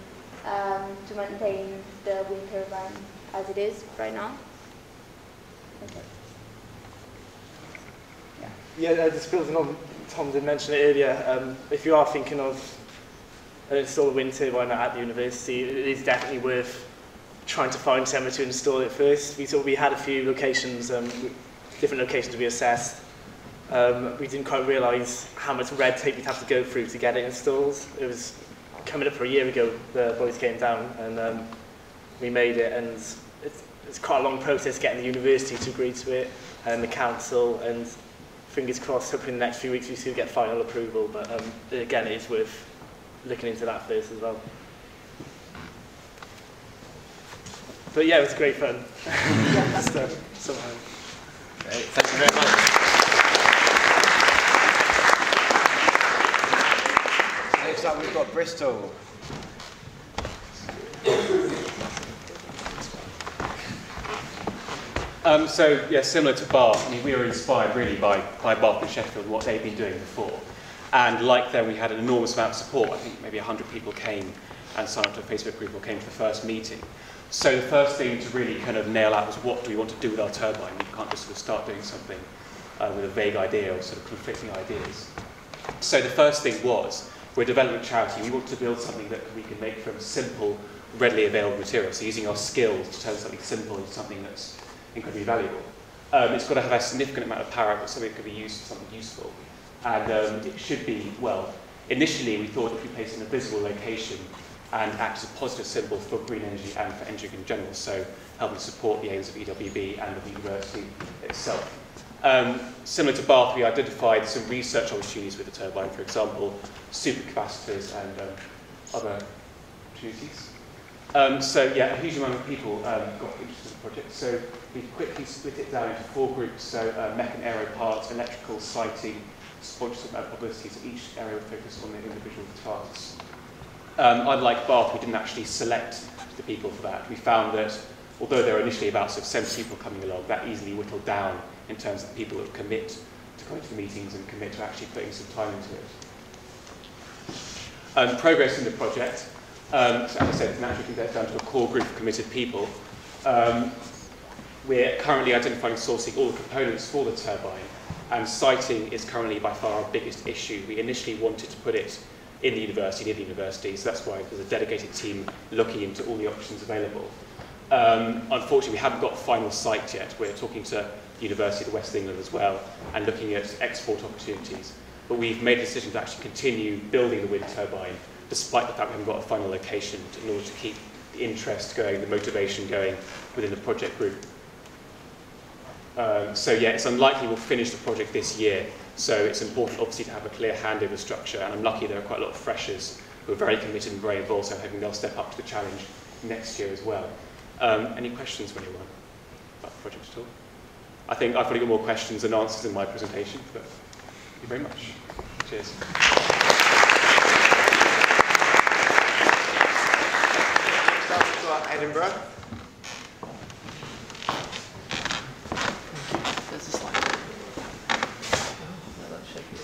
um, to maintain the wind turbine as it is right now. Okay. yeah, uh, just building on Tom did mention it earlier, um, if you are thinking of an install a wind turbine at the university, it is definitely worth trying to find somewhere to install it first. We thought we had a few locations, um, different locations we assessed. Um, we didn't quite realise how much red tape we'd have to go through to get it installed. It was coming up for a year ago, the boys came down and um, we made it and it's, it's quite a long process getting the university to agree to it and the council and fingers crossed, hopefully in the next few weeks we still get final approval, but um, again, it is worth looking into that first as well. But yeah, it was great fun. Just, uh, *laughs* somehow. Great, thank you very much. Next up, we've got Bristol. Um, so, yeah, similar to Bath, I mean, we were inspired really by, by Bath and Sheffield, what they've been doing before. And like them, we had an enormous amount of support. I think maybe 100 people came and signed up to a Facebook group or came to the first meeting. So the first thing to really kind of nail out was what do we want to do with our turbine? We can't just sort of start doing something uh, with a vague idea or sort of conflicting ideas. So the first thing was, we're a development charity, we want to build something that we can make from simple, readily available materials. So using our skills to turn something simple into something that's incredibly valuable. Um, it's got to have a significant amount of power, but something that could be used for something useful. And um, it should be, well, initially we thought if would be placed in a visible location and act as a positive symbol for green energy and for energy in general, so helping support the aims of EWB and of the university itself. Um, similar to Bath, we identified some research opportunities with the turbine, for example, supercapacitors and um, other opportunities. Um, so yeah, a huge amount of people um, got interested in the project. So we quickly split it down into four groups. So uh, mech and aero parts, electrical, siting, sponsorship and publicities. Each area focused on the individual tasks. Um, unlike Bath, we didn't actually select the people for that. We found that although there were initially about sort of 70 people coming along, that easily whittled down in terms of people that commit to going to the meetings and commit to actually putting some time into it. Um, progress in the project. Um, so as I said, it's naturally condensed down to a core group of committed people. Um, we're currently identifying sourcing all the components for the turbine, and siting is currently by far our biggest issue. We initially wanted to put it in the university, near the university, so that's why there's a dedicated team looking into all the options available. Um, unfortunately, we haven't got final site yet. We're talking to the University of West England as well and looking at export opportunities. But we've made a decision to actually continue building the wind turbine despite the fact we haven't got a final location in order to keep the interest going, the motivation going within the project group. Um, so yeah, it's unlikely we'll finish the project this year. So it's important obviously to have a clear handover structure and I'm lucky there are quite a lot of freshers who are very committed and very involved, so I'm hoping they'll step up to the challenge next year as well. Um, any questions from anyone about the project at all? I think I've probably got more questions than answers in my presentation, but thank you very much. Cheers. Edinburgh. There's a slide. Oh, no, that's shaky.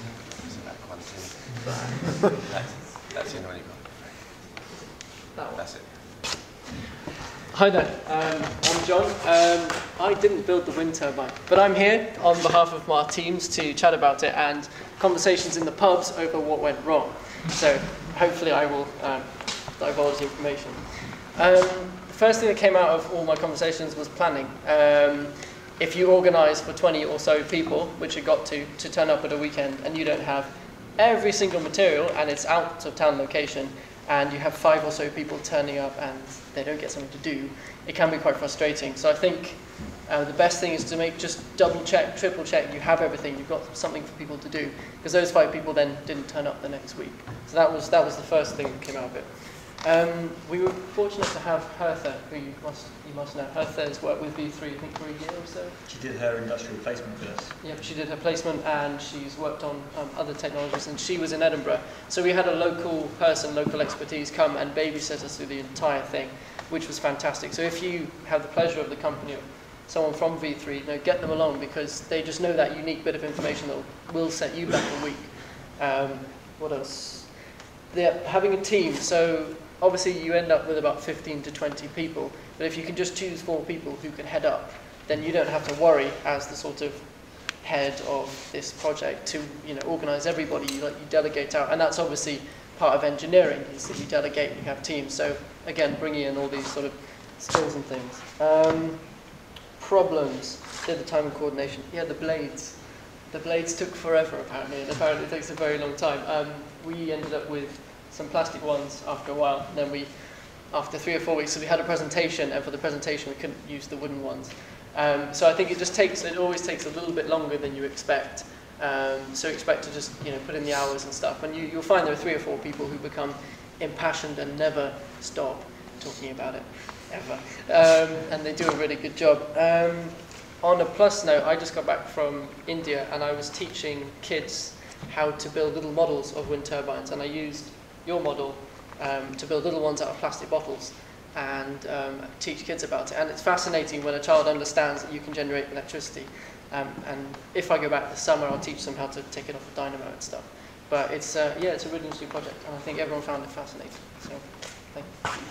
That's, that's the only one you got. That one. That's it. Hi there, um, I'm John. Um, I didn't build the wind turbine, but I'm here on behalf of my teams to chat about it and conversations in the pubs over what went wrong. So hopefully I will um, divulge the information. Um, the first thing that came out of all my conversations was planning. Um, if you organise for 20 or so people, which it got to, to turn up at a weekend and you don't have every single material and it's out of town location, and you have five or so people turning up and they don't get something to do, it can be quite frustrating. So I think uh, the best thing is to make just double check, triple check, you have everything, you've got something for people to do. Because those five people then didn't turn up the next week. So that was, that was the first thing that came out of it. Um, we were fortunate to have Hertha, who you must, you must know. Hertha has worked with V3, I think, for a year or so. She did her industrial placement with us. Yeah, she did her placement and she's worked on um, other technologies and she was in Edinburgh. So we had a local person, local expertise come and babysit us through the entire thing, which was fantastic. So if you have the pleasure of the company of someone from V3, you know, get them along because they just know that unique bit of information that will set you back a week. Um, what else? They're having a team. So obviously you end up with about 15 to 20 people, but if you can just choose four people who can head up, then you don't have to worry as the sort of head of this project to you know organize everybody. You like you delegate out and that's obviously part of engineering is that you delegate you have teams. So again bringing in all these sort of skills and things. Um, problems. At the time of coordination. Yeah the blades. The blades took forever apparently and apparently it takes a very long time. Um, we ended up with some plastic ones after a while and then we after three or four weeks so we had a presentation and for the presentation we couldn't use the wooden ones um, so I think it just takes, it always takes a little bit longer than you expect. Um, so expect to just, you know, put in the hours and stuff. And you, you'll find there are three or four people who become impassioned and never stop talking about it, ever. Um, and they do a really good job. Um, on a plus note, I just got back from India and I was teaching kids how to build little models of wind turbines. And I used your model um, to build little ones out of plastic bottles and um, teach kids about it. And it's fascinating when a child understands that you can generate electricity. Um, and if I go back this summer, I'll teach them how to take it off a dynamo and stuff. But it's, uh, yeah, it's a really interesting project, and I think everyone found it fascinating. So, thank you.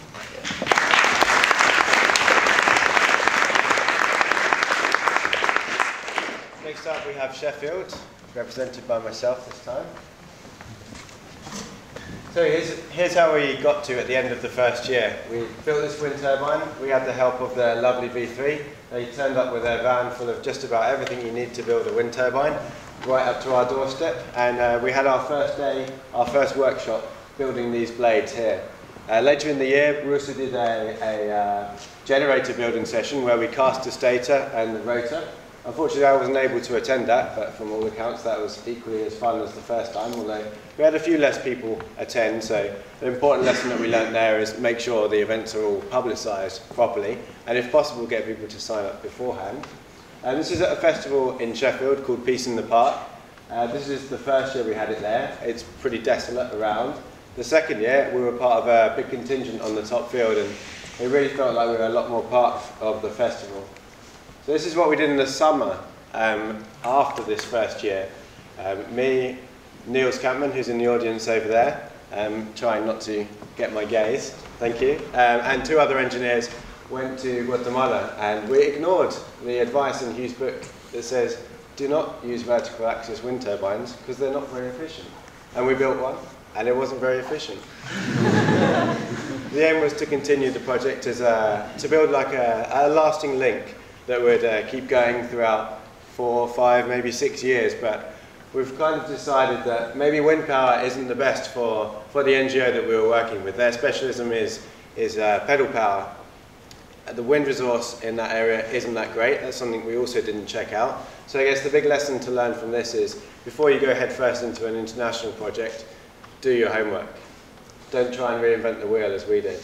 Next up we have Sheffield, represented by myself this time. So here's, here's how we got to at the end of the first year. We built this wind turbine. We had the help of their lovely V3. They turned up with their van full of just about everything you need to build a wind turbine, right up to our doorstep. And uh, we had our first day, our first workshop, building these blades here. Uh, later in the year, also did a, a uh, generator building session where we cast a stator and the rotor. Unfortunately, I wasn't able to attend that, but from all accounts, that was equally as fun as the first time, although we had a few less people attend, so the important lesson that we learnt there is make sure the events are all publicised properly, and if possible, get people to sign up beforehand. And this is at a festival in Sheffield called Peace in the Park. Uh, this is the first year we had it there. It's pretty desolate around. The second year, we were part of a big contingent on the top field, and it really felt like we were a lot more part of the festival. This is what we did in the summer um, after this first year. Um, me, Niels Campman, who's in the audience over there, um, trying not to get my gaze, thank you, um, and two other engineers went to Guatemala and we ignored the advice in Hugh's book that says do not use vertical axis wind turbines because they're not very efficient. And we built one and it wasn't very efficient. *laughs* the aim was to continue the project as a, to build like a, a lasting link that would uh, keep going throughout four, five, maybe six years. But we've kind of decided that maybe wind power isn't the best for, for the NGO that we were working with. Their specialism is, is uh, pedal power. The wind resource in that area isn't that great. That's something we also didn't check out. So I guess the big lesson to learn from this is before you go headfirst into an international project, do your homework. Don't try and reinvent the wheel as we did.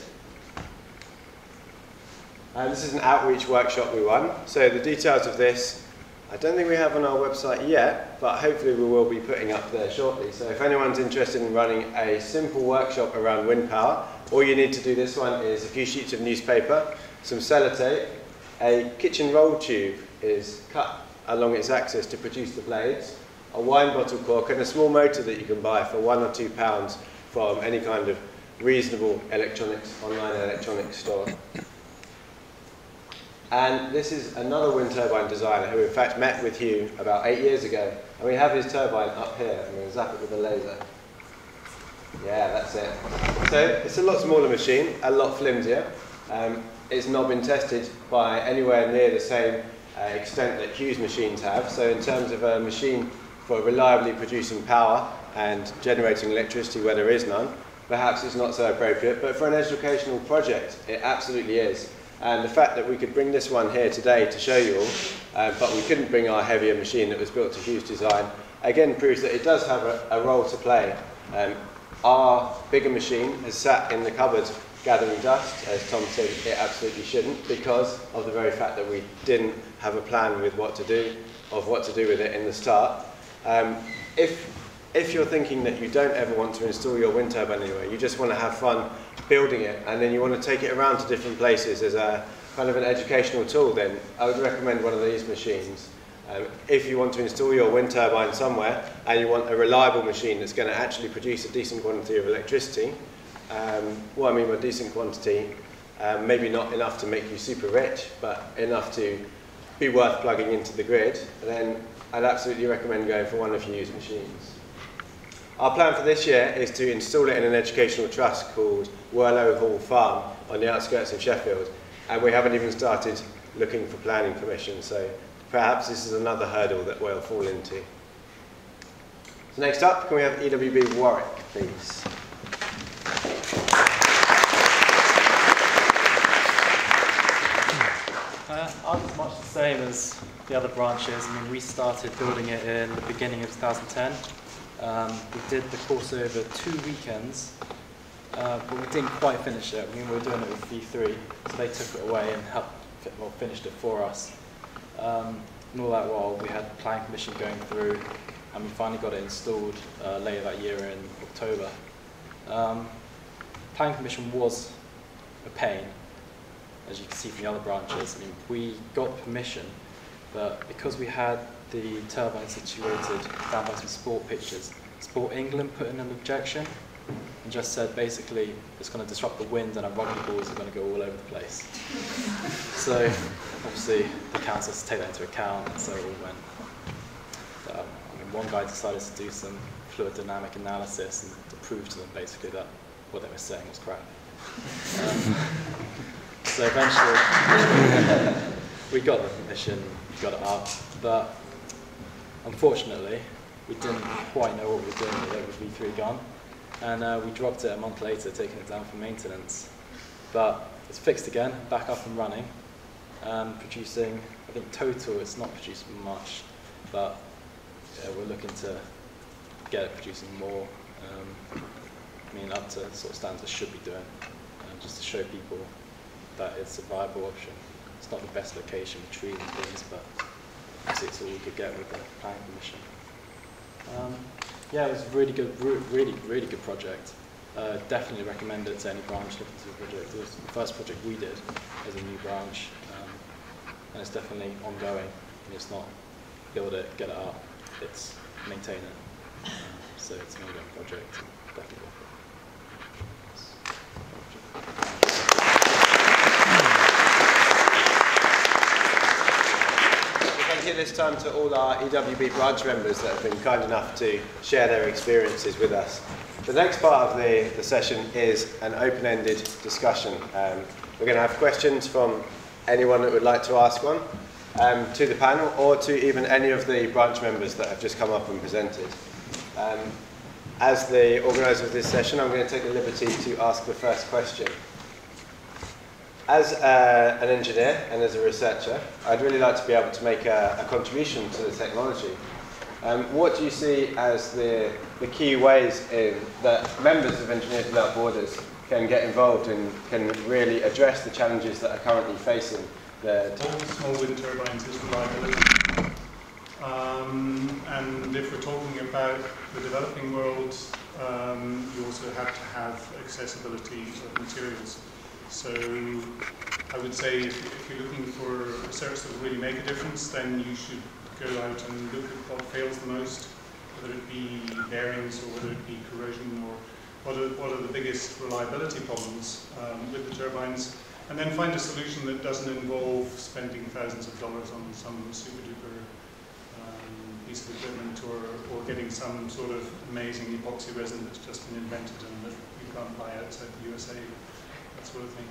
And this is an outreach workshop we won. So the details of this, I don't think we have on our website yet, but hopefully we will be putting up there shortly. So if anyone's interested in running a simple workshop around wind power, all you need to do this one is a few sheets of newspaper, some sellotape, a kitchen roll tube is cut along its axis to produce the blades, a wine bottle cork and a small motor that you can buy for one or two pounds from any kind of reasonable electronics, online electronics store. And this is another wind turbine designer who in fact met with Hugh about eight years ago. And we have his turbine up here. I'm going to zap it with a laser. Yeah, that's it. So it's a lot smaller machine, a lot flimsier. Um, it's not been tested by anywhere near the same uh, extent that Hugh's machines have. So in terms of a machine for reliably producing power and generating electricity where there is none, perhaps it's not so appropriate. But for an educational project, it absolutely is. And the fact that we could bring this one here today to show you all, uh, but we couldn't bring our heavier machine that was built to Hugh's design, again proves that it does have a, a role to play. Um, our bigger machine has sat in the cupboard gathering dust, as Tom said it absolutely shouldn't, because of the very fact that we didn't have a plan with what to do, of what to do with it in the start. Um, if, if you're thinking that you don't ever want to install your wind turbine anywhere, you just want to have fun building it, and then you want to take it around to different places as a kind of an educational tool, then I would recommend one of these machines. Um, if you want to install your wind turbine somewhere and you want a reliable machine that's going to actually produce a decent quantity of electricity, um, what I mean by decent quantity, um, maybe not enough to make you super rich, but enough to be worth plugging into the grid, then I'd absolutely recommend going for one of Hugh's machines. Our plan for this year is to install it in an educational trust called Whirlow Hall Farm on the outskirts of Sheffield. And we haven't even started looking for planning permission, so perhaps this is another hurdle that we'll fall into. So next up, can we have EWB Warwick, please? Uh, ours much the same as the other branches. I mean, we started building it in the beginning of 2010. Um, we did the course over two weekends, uh, but we didn't quite finish it. I mean, we were doing it with V3, so they took it away and helped, well, finished it for us. Um, and all that while, we had planning permission going through, and we finally got it installed uh, later that year in October. Um, planning permission was a pain, as you can see from the other branches. I mean, we got permission, but because we had the turbine situated down by some sport pitches. Sport England put in an objection and just said basically it's going to disrupt the wind and our rugby balls are going to go all over the place. *laughs* so obviously the council has to take that into account and so it all went. Um, I mean, one guy decided to do some fluid dynamic analysis and to prove to them basically that what they were saying was crap. *laughs* Um, so eventually *laughs* we got the permission, got it up, but Unfortunately, we didn't quite know what we were doing with it with V3 gone, and uh, we dropped it a month later, taking it down for maintenance. But it's fixed again, back up and running, um, producing I think total it's not produced much, but yeah, we're looking to get it producing more. Um, I mean, up to sort of standards should be doing, um, just to show people that it's a viable option. It's not the best location with trees and things, but it's all we could get with the planning permission. Um, yeah, it was a really good, really, really good project. Uh, definitely recommend it to any branch looking to the project. It was the first project we did as a new branch, um, and it's definitely ongoing. It's not build it, get it up, it's maintain it. Um, so it's an ongoing project. Definitely worth This time to all our EWB branch members that have been kind enough to share their experiences with us. The next part of the, the session is an open-ended discussion. Um, we're going to have questions from anyone that would like to ask one um, to the panel or to even any of the branch members that have just come up and presented. Um, as the organiser of this session, I'm going to take the liberty to ask the first question. As uh, an engineer and as a researcher, I'd really like to be able to make a, a contribution to the technology. Um, what do you see as the, the key ways in that members of Engineers Without Borders can get involved and can really address the challenges that are currently facing the All small wind turbines is reliability. Um, and if we're talking about the developing world, um, you also have to have accessibility of materials. So I would say if, if you're looking for research that will really make a difference, then you should go out and look at what fails the most, whether it be bearings or whether it be corrosion or what are, what are the biggest reliability problems um, with the turbines, and then find a solution that doesn't involve spending thousands of dollars on some super duper um, piece of equipment or, or getting some sort of amazing epoxy resin that's just been invented and that you can't buy outside the USA, sort of thing.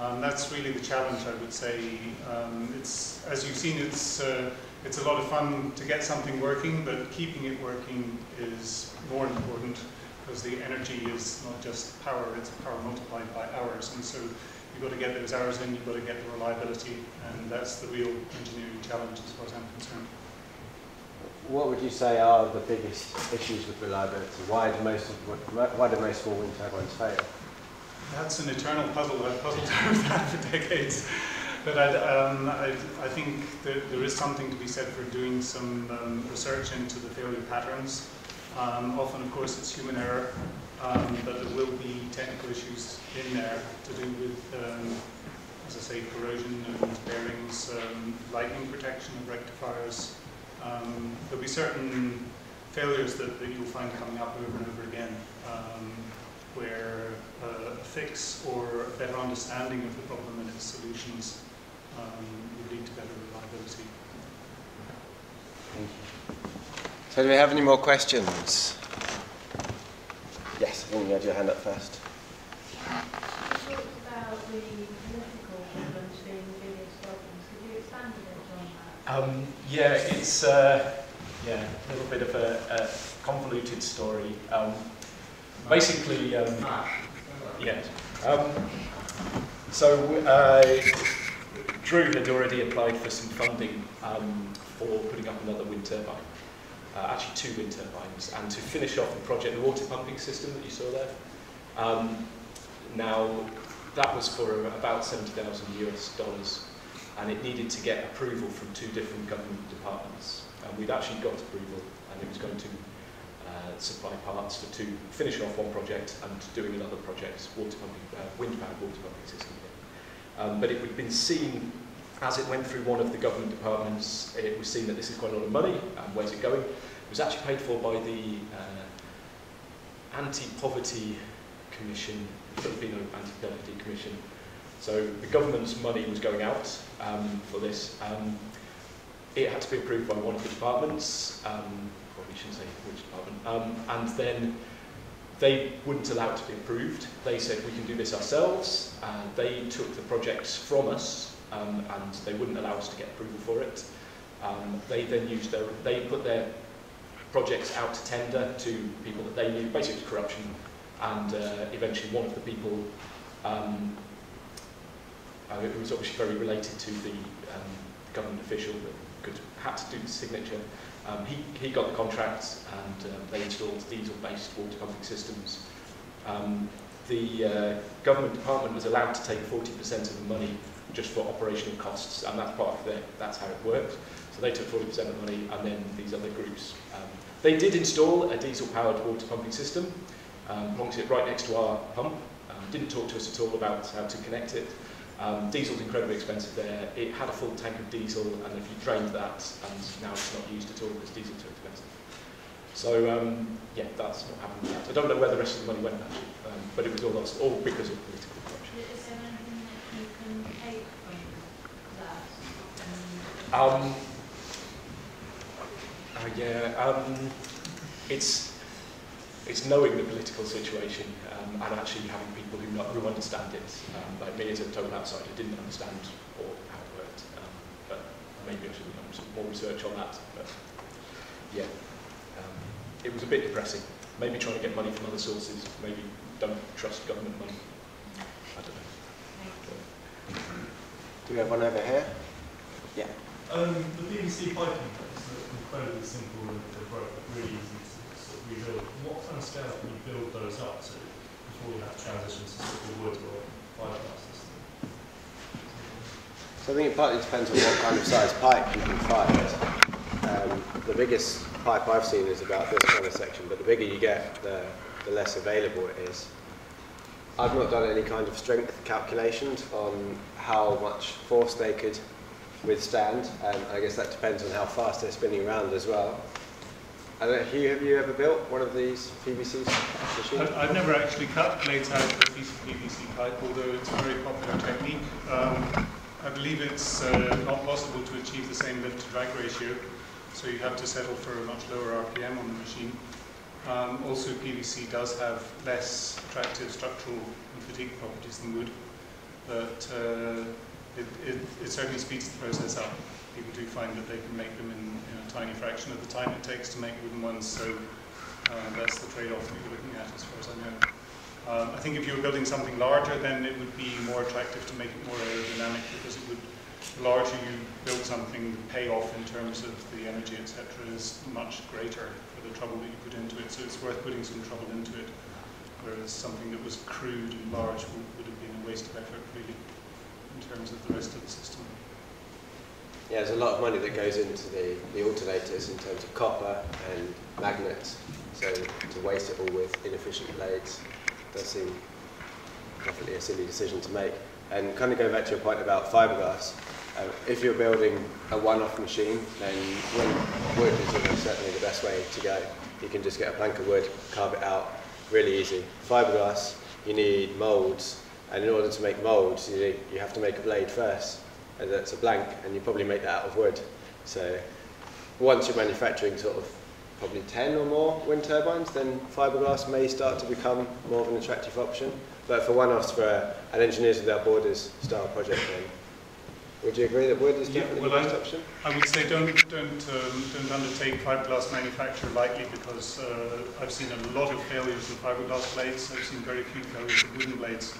Um, that's really the challenge, I would say. Um, it's, as you've seen, it's, uh, it's a lot of fun to get something working, but keeping it working is more important because the energy is not just power, it's power multiplied by hours. And so you've got to get those hours in, you've got to get the reliability, and that's the real engineering challenge as far as I'm concerned. What would you say are the biggest issues with reliability? Why do most, why do most small wind turbines fail? That's an eternal puzzle. I've puzzled over that for decades. But I, um, I, I think there is something to be said for doing some um, research into the failure patterns. Um, often, of course, it's human error, um, but there will be technical issues in there to do with, um, as I say, corrosion and bearings, um, lightning protection of rectifiers. there'll be certain failures that, that you'll find coming up over and over again where uh, a fix or a better understanding of the problem and its solutions um, would lead to better reliability. Thank you. So do we have any more questions? Yes, I think you had your hand up first. Um, yeah, it's uh, yeah a little bit of a, a convoluted story. Um, basically, um, yeah. Um, so uh, Drew had already applied for some funding um, for putting up another wind turbine, uh, actually two wind turbines, and to finish off the project, the water pumping system that you saw there. Um, now, that was for about 70,000 US dollars, and it needed to get approval from two different government departments. And we'd actually got approval, and it was going to uh, supply parts to, to finish off one project and doing another project, water pumping, uh, wind-powered water pumping system. Um, but it had been seen as it went through one of the government departments, it was seen that this is quite a lot of money, and where's it going? It was actually paid for by the uh, Anti-Poverty Commission, Filipino Anti-Poverty Commission. So the government's money was going out um, for this. Um, it had to be approved by one of the departments. Um, shouldn't say which department, um, and then they wouldn't allow it to be approved. They said we can do this ourselves. and they took the projects from us um, and they wouldn't allow us to get approval for it. Um, they then used their, they put their projects out to tender to people that they knew, basically corruption, and uh, eventually one of the people, um, uh, it was obviously very related to the um, government official that could had to do the signature. Um, he, he got the contract and um, they installed diesel-based water pumping systems. Um, the uh, government department was allowed to take 40% of the money just for operational costs, and that's part of the, that's how it worked. So they took 40% of the money, and then these other groups. Um, they did install a diesel-powered water pumping system, um, it right next to our pump, um, didn't talk to us at all about how to connect it. Um, diesel's incredibly expensive there. It had a full tank of diesel, and if you drained that, and now it's not used at all because diesel's too expensive. So um, yeah, that's what happened. With that. I don't know where the rest of the money went actually, um, but it was all lost, all because of political corruption. Is there anything that you can take from that? Um, uh, yeah, um, it's it's knowing the political situation um, and actually having people who, know, who understand it. Um, like me as a total outsider didn't understand or how it worked, um, but maybe I should have done some more research on that. But yeah, um, it was a bit depressing. Maybe trying to get money from other sources. Maybe don't trust government money. I don't know. Do we have one over here? Yeah. Um, the PVC piping is incredibly simple and really easy to sort of rebuild. What kind of scale can you build those up to have to wood or fiberglass system? So I think it partly depends on what kind of size pipe you can find. Um, the biggest pipe I've seen is about this kind of section, but the bigger you get, the, the less available it is. I've not done any kind of strength calculations on how much force they could withstand, and I guess that depends on how fast they're spinning around as well. Don't Hugh, have you ever built one of these PVC machines? I've, never actually cut blades out of a piece of PVC pipe, although it's a very popular technique. Um, I believe it's uh, not possible to achieve the same lift to drag ratio, so you have to settle for a much lower RPM on the machine. Um, also, PVC does have less attractive structural and fatigue properties than wood, but uh, it, it, it certainly speeds the process up. People do find that they can make them in, tiny fraction of the time it takes to make wooden ones, so uh, that's the trade-off that you're looking at as far as I know. Um, I think if you were building something larger, then it would be more attractive to make it more aerodynamic because it would, the larger you build something, the payoff in terms of the energy, etc., is much greater for the trouble that you put into it. So it's worth putting some trouble into it, whereas something that was crude and large would, would have been a waste of effort, really, in terms of the rest of the system. Yeah, there's a lot of money that goes into the, the alternators in terms of copper and magnets. So to waste it all with inefficient blades does seem definitely a silly decision to make. And kind of going back to your point about fiberglass, uh, if you're building a one-off machine, then wood is certainly the best way to go. You can just get a plank of wood, carve it out, really easy. Fiberglass, you need moulds, and in order to make moulds, you, you have to make a blade first, that's a blank, and you probably make that out of wood. So once you're manufacturing sort of probably 10 or more wind turbines, then fiberglass may start to become more of an attractive option. But for one-offs, for a, an Engineers Without Borders style project, then would you agree that wood is definitely yeah, well, the best I, option? I would say don't don't um, don't undertake fiberglass manufacture lightly because uh, I've seen a lot of failures of fiberglass blades. I've seen very few failures of wooden blades.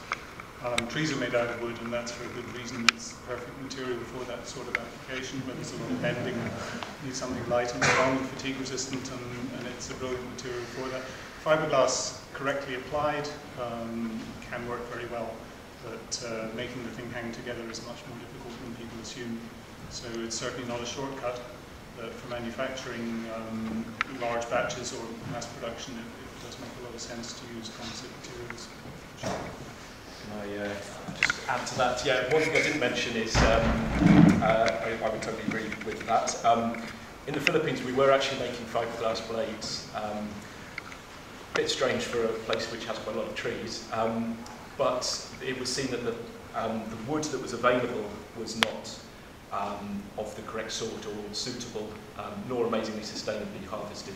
Um, trees are made out of wood, and that's for a good reason. It's the perfect material for that sort of application. But there's a lot of bending, you need something light and strong, and fatigue resistant, and, and it's a brilliant material for that. Fiberglass, correctly applied, um, can work very well but uh, making the thing hang together is much more difficult than people assume. So it's certainly not a shortcut, but for manufacturing um, large batches or mass production, it, it, does make a lot of sense to use composite materials. I uh, just add to that? Yeah, one thing I didn't mention is, um, uh, I, I, would totally agree with that. Um, in the Philippines, we were actually making fiberglass blades. Um, a bit strange for a place which has quite a lot of trees. Um, but it was seen that the, um, the wood that was available was not um, of the correct sort or suitable, nor amazingly sustainably harvested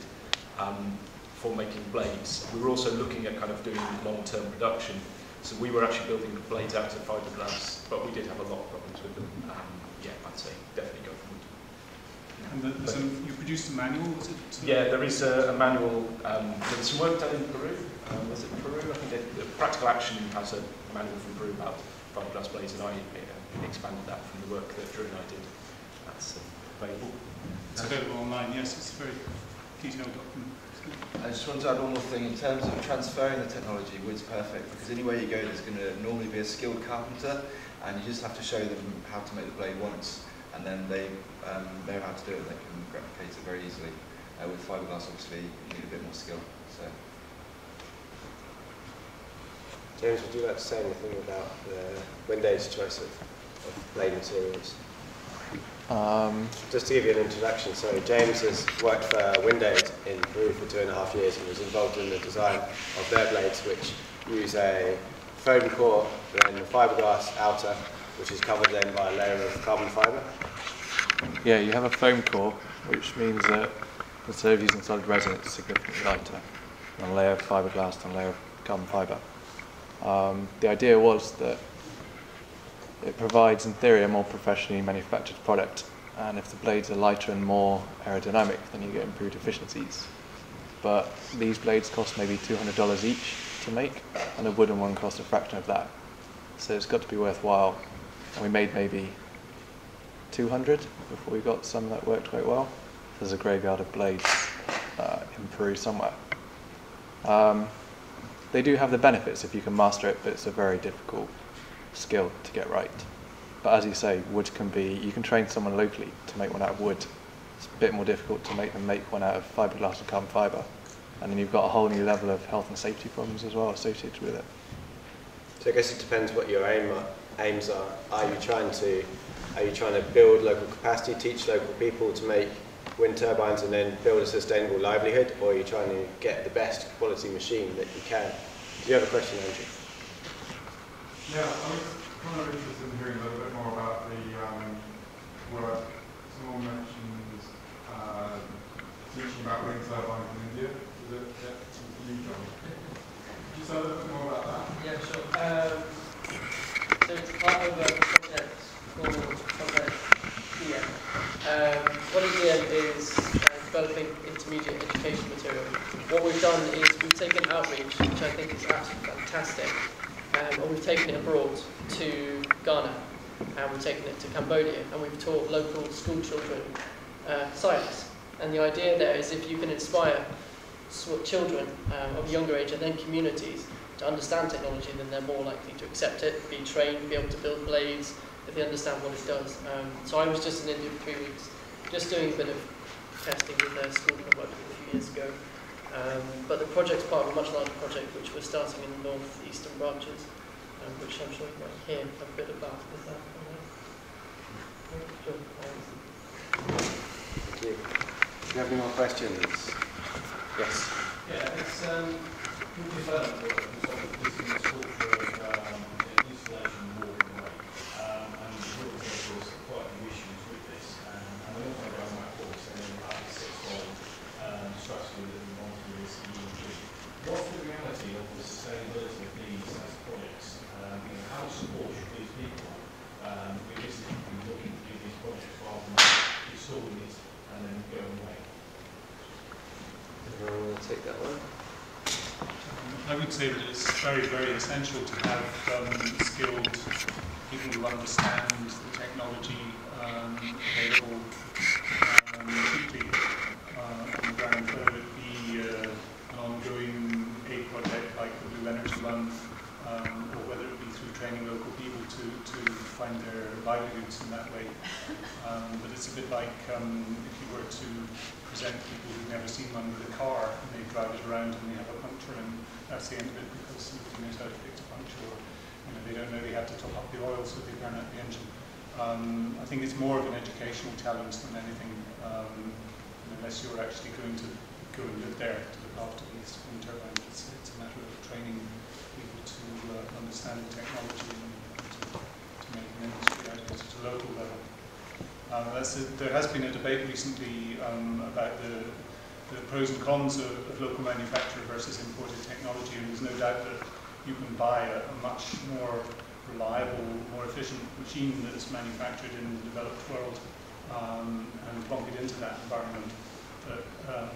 for making blades. We were also looking at kind of doing long-term production, so we were actually building the blades out of fiberglass, but we did have a lot of problems with them. Um, yeah, I'd say definitely go for wood. And the, so you produced a manual, was it? Yeah, there is a, a manual. Um, there was some work done in Peru. Um, was it Peru? I think the Practical Action has a manual from Peru about fiberglass blades, and I uh, expanded that from the work that Drew and I did. That's available. It's available online, yes, it's a very detailed document. I just want to add one more thing. In terms of transferring the technology, Wood's perfect because anywhere you go, there's going to normally be a skilled carpenter, and you just have to show them how to make the blade once, and then they um, know how to do it. They can replicate it very easily. Uh, with fiberglass, obviously, you need a bit more skill. So. James, would you like to say anything about the Wind Aid's choice of, of blade materials? Um, Just to give you an introduction, so James has worked for Wind Aid in Peru for two and a half years and was involved in the design of their blades, which use a foam core and a fiberglass outer, which is covered then by a layer of carbon fiber. yeah, you have a foam core, which means that instead of using solid resin, it's significantly lighter, and a layer of fiberglass and a layer of carbon fiber. Um, the idea was that it provides, in theory, a more professionally manufactured product, and if the blades are lighter and more aerodynamic, then you get improved efficiencies. But these blades cost maybe $200 each to make, and a wooden one costs a fraction of that. So it's got to be worthwhile. And we made maybe 200 before we got some that worked quite well. There's a graveyard of blades uh, in Peru somewhere. Um, they do have the benefits if you can master it, but it's a very difficult skill to get right. But as you say, wood can be, you can train someone locally to make one out of wood. It's a bit more difficult to make them make one out of fiberglass and carbon fiber. And then you've got a whole new level of health and safety problems as well associated with it. So I guess it depends what your aim are, aims are. Are you trying to are you trying to build local capacity, teach local people to make wind turbines and then build a sustainable livelihood, or are you trying to get the best quality machine that you can? Do you have a question, Andrew? Yeah, I was kind of interested in hearing a little bit more about the um, work. Someone mentioned uh, teaching about wind turbines in India. Is it yeah, you? Could you say a little bit more about that? Yeah, sure. Um, so it's part of a project called Project EM. Um, what EM is uh, developing intermediate education material. What we've done is we've taken outreach, which I think is absolutely fantastic, um, and we've taken it abroad to Ghana, and we've taken it to Cambodia, and we've taught local school children uh, science. And the idea there is if you can inspire children um, of younger age and then communities to understand technology, then they're more likely to accept it, be trained, be able to build blades, if they understand what it does. Um, so I was just in India for three weeks, just doing a bit of testing with their school I worked with a few years ago. Um, but the project's part of a much larger project which we're starting in the north-eastern branches, um, which I'm sure you might hear a bit about. Is that all right? Sure. Thank you. Do you have any more questions? Yes. Yeah, it's um, development work, so this is a sculpture of um, installation and walking away. Um, and the book says there's quite a few issues with this. Um, and I also go on my course and then about the six-fold um, structure that we want to do this EEG. What's the reality of the sustainability of these as projects? Um, you know, how much support should these people um, realistically looking to do these projects rather than installing it and then going away? Anyone want to take that one? I would say that it's very, very essential to have um, skilled people who understand the technology um, available um, cheaply uh, on the ground, whether it be uh, an ongoing aid project like the Blue Energy Month, um, or whether it be through training local people to, to find their livelihoods in that way. Um, but it's a bit like um, if you were to present people who've never seen one with a car and they drive it around and they have a puncture and that's the end of it knows how to fix puncture you know, they don't know they have to top up the oil so they burn out the engine. Um, I think it's more of an educational challenge than anything um, unless you're actually going to go and live there to look after these wind turbines. It's, it's a matter of training people to uh, understand the technology and to, to make an industry out of it at a local level. That's a, there has been a debate recently um, about the, the pros and cons of, of local manufacture versus imported technology, and there's no doubt that you can buy a, a much more reliable, more efficient machine that's manufactured in the developed world um, and plonk it into that environment. But um,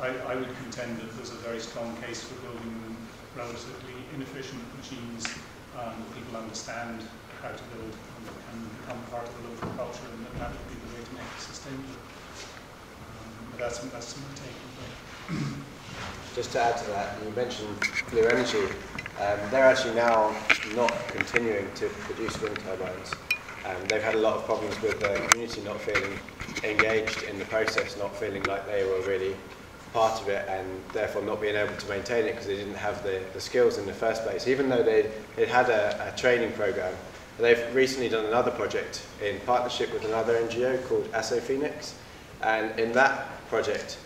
I, I would contend that there's a very strong case for building relatively inefficient machines um, that people understand how to build and can become part of the local culture, and that, that would be the way to make it sustainable. Um, but that's, that's my take. Just to add to that, you mentioned Blue Energy. Um, they're actually now not continuing to produce wind turbines. Um, they've had a lot of problems with the community not feeling engaged in the process, not feeling like they were really part of it, and therefore not being able to maintain it because they didn't have the, the skills in the first place. Even though they'd, they'd had a, a training program, they've recently done another project in partnership with another NGO called ASO Phoenix, and in that project,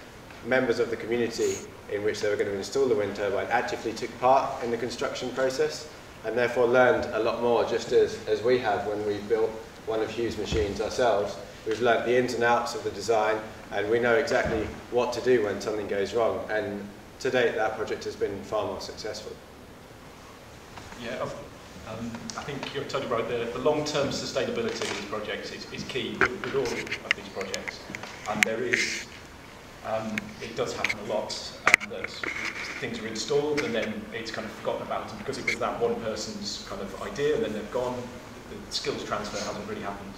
members of the community in which they were going to install the wind turbine actively took part in the construction process and therefore learned a lot more just as, as we have when we built one of Hugh's machines ourselves. We've learnt the ins and outs of the design and we know exactly what to do when something goes wrong and to date that project has been far more successful. Yeah, um, I think you're totally right. The, the long-term sustainability of these projects is, is key with, with all of these projects. And there is, um, it does happen a lot um, that things are installed and then it's kind of forgotten about. And because it was that one person's kind of idea and then they've gone, the skills transfer hasn't really happened.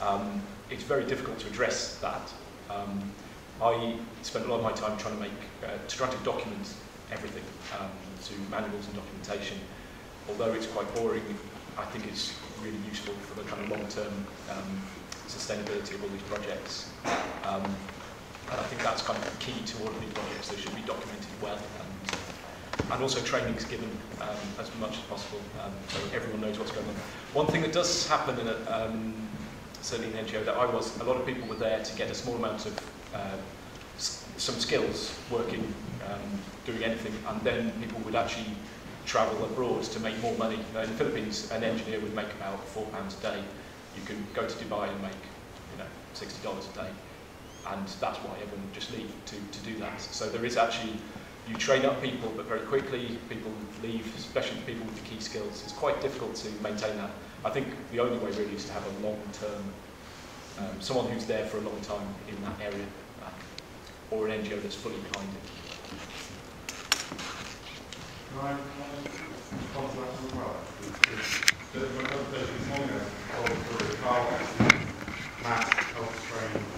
Um, it's very difficult to address that. Um, I spent a lot of my time trying to make, uh, to try to document everything, um, to manuals and documentation. Although it's quite boring, I think it's really useful for the kind of long-term um, sustainability of all these projects. And I think that's kind of key to all of these projects. They should be documented well and, and also trainings given um, as much as possible um, so everyone knows what's going on. One thing that does happen in a, um, certainly in NGO that I was, a lot of people were there to get a small amount of uh, some skills working, um, doing anything, and then people would actually travel abroad to make more money. In the Philippines, an engineer would make about four pounds a day. You can go to Dubai and make, you know, sixty dollars a day, and that's why everyone just leave to, to do that. So there is actually you train up people, but very quickly people leave, especially people with the key skills. It's quite difficult to maintain that. I think the only way really is to have a long-term, um, someone who's there for a long time in that area, um, or an NGO that's fully behind it. To that as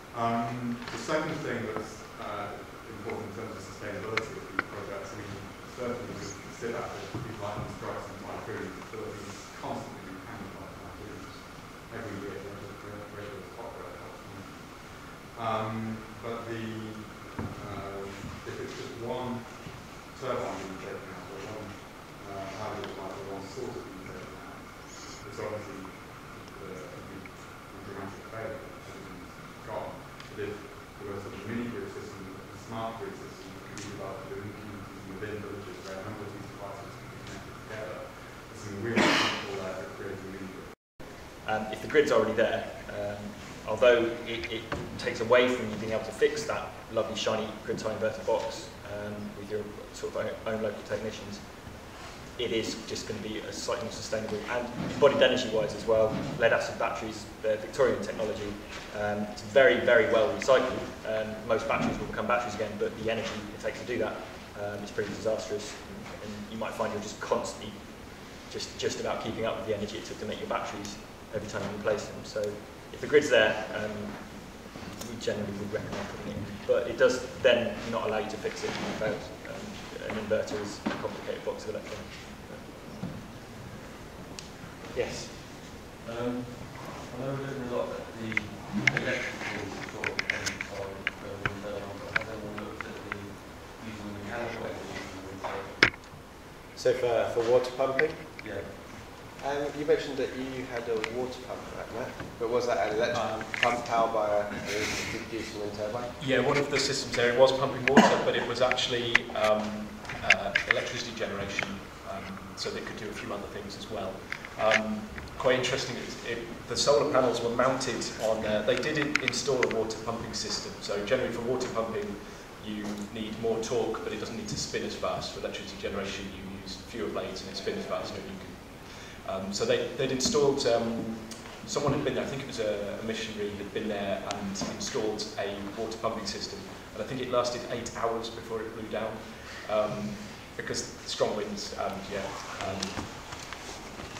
Um, the second thing that's uh, important in terms of sustainability of these projects, I mean, certainly we sit at these strikes and typhoons, Philippines constantly being hammered by typhoons. Every year regular helps them. Um, but the, uh, if it's just one turbine being taken out, or one uh, plant, or one source being taken out, it's obviously uh, a dramatic failure, gone. But if there was a mini grid system, a smart grid system that could be communities within villages where a number of these devices can be connected together, there's some real potential there creating a mini grid. Um, if the grid's already there, um, although it, it takes away from you being able to fix that lovely shiny grid tie inverter box um, with your sort of own local technicians, it is just going to be a slightly more sustainable and embodied energy wise as well. Lead acid batteries, the Victorian technology, um, it's very, very well recycled. Um, most batteries will become batteries again, but the energy it takes to do that um, is pretty disastrous. And, you might find you're just constantly just, just about keeping up with the energy it took to make your batteries every time you replace them. So if the grid's there, um, we generally would recommend putting it in. But it does then not allow you to fix it without um, an inverter is a complicated box of electronics. Yes. Um, I know we're looking a lot at the electrical sort of end side of the wind turbine, but has anyone looked at the using the mechanical energy from wind turbine? So for, for water pumping? Yeah. Um, you mentioned that you had a water pump, right, Matt? But was that an electric pump powered by a, a diesel wind turbine? Yeah, one of the systems there it was pumping water, but it was actually um, uh, electricity generation um, so they could do a few other things as well. Um, quite interesting, it, it, the solar panels were mounted on, uh, they did in, install a water pumping system. So generally for water pumping, you need more torque, but it doesn't need to spin as fast. For electricity generation, you use fewer blades and it spins faster. You can, um, so they, they'd installed, um, someone had been there, I think it was a, a missionary, had been there and installed a water pumping system. And I think it lasted eight hours before it blew down. Um, because strong winds and yeah. Um,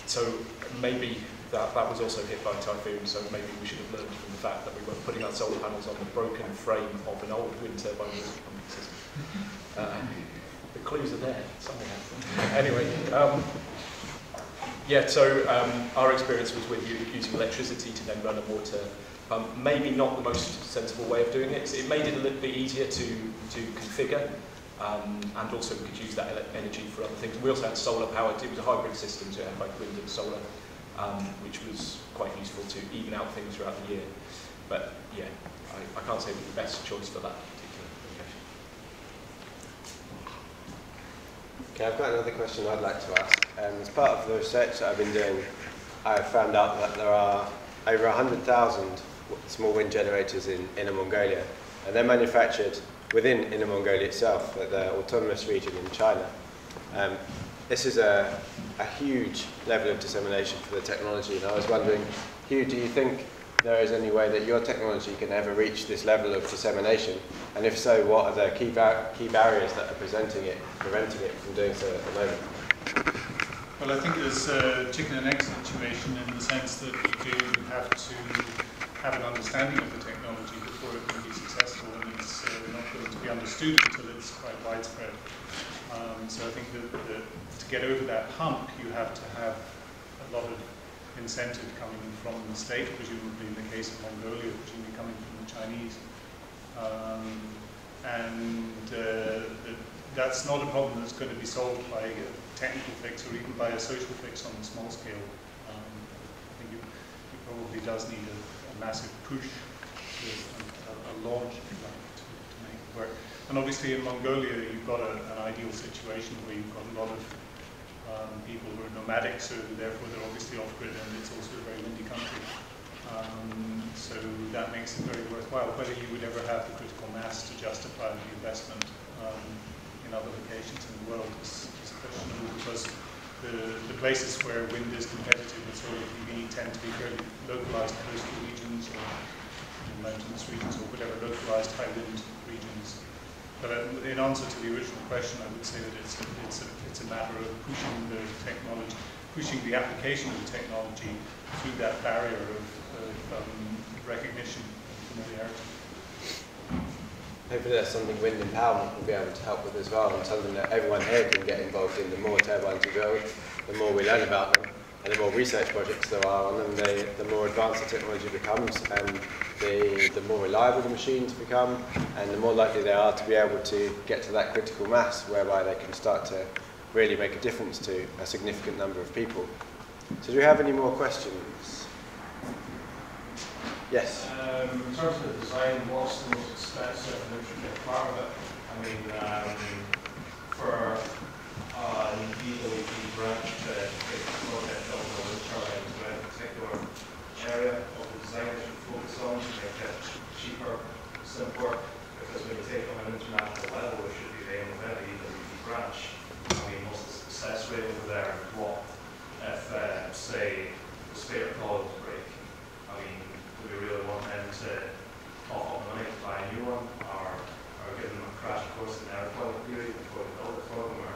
so maybe that, that was also hit by a typhoon, so maybe we should have learned from the fact that we weren't putting our solar panels on the broken frame of an old wind turbine pumping *laughs* system. Uh, the clues are there something happened. anyway, um, yeah, so um, our experience was with you using electricity to then run a water pump. Maybe not the most sensible way of doing it. It made it a little bit easier to, to configure, um, and also we could use that energy for other things. We also had solar power. It was a hybrid system, so it had both wind and solar um, which was quite useful to even out things throughout the year. But yeah, I, I can't say it was the best choice for that particular location. Okay, I've got another question I'd like to ask. Um, as part of the research that I've been doing, I've found out that there are over 100,000 small wind generators in Inner Mongolia, and they're manufactured within Inner Mongolia itself, at the autonomous region in China. Um, this is a, a huge level of dissemination for the technology, and I was wondering, Hugh, do you think there is any way that your technology can ever reach this level of dissemination? And if so, what are the key, key barriers that are presenting it, preventing it from doing so at the moment? Well, I think there's a chicken and egg situation in the sense that you do have to have an understanding of the technology understood until it's quite widespread. Um, so I think that, that get over that hump, you have to have a lot of incentive coming from the state, presumably in the case of Mongolia, presumably coming from the Chinese. Um, and uh, that's not a problem that's going to be solved by a technical fix or even by a social fix on a small scale. Um, I think it, it, probably does need a, a massive push, a, a, launch, if you like, to, to, make it work. And obviously in Mongolia, you've got a, an ideal situation where you've got a lot of um, people who are nomadic, so therefore they're obviously off-grid and it's also a very windy country. Um, so that makes it very worthwhile. Whether you would ever have the critical mass to justify the investment um, in other locations in the world is, is questionable because the, the, places where wind is competitive with solar PV tend to be fairly localized coastal regions or mountainous regions or whatever localized high wind regions. But uh, in answer to the original question, I would say that it's a, it's a, it's a matter of pushing the technology, pushing the application of the technology through that barrier of, of um, recognition and familiarity. Hopefully that's something wind empowerment will be able to help with as well, and something that everyone here can get involved in. The more turbines we build, the more we learn about them, and the more research projects there are on them, they, the more advanced the technology becomes, and the, the more reliable the machines become, and the more likely they are to be able to get to that critical mass whereby they can start to really make a difference to a significant number of people. So do we have any more questions? Yes? Um, in terms of the design, what's the most expensive and intricate part of it? I mean, um, for uh, an EWB branch to get the project built on wind turbines, in a particular area of the design that you focus on to make it cheaper, simpler? Because when you take on an international level, it should be the of any EWB branch. I mean, what's the success rate over there? And What if, uh, say, the spare coils break? I mean, do we really want them to cough up money to buy a new one, or, or give them a crash course in airfoil theory before we build it for them, or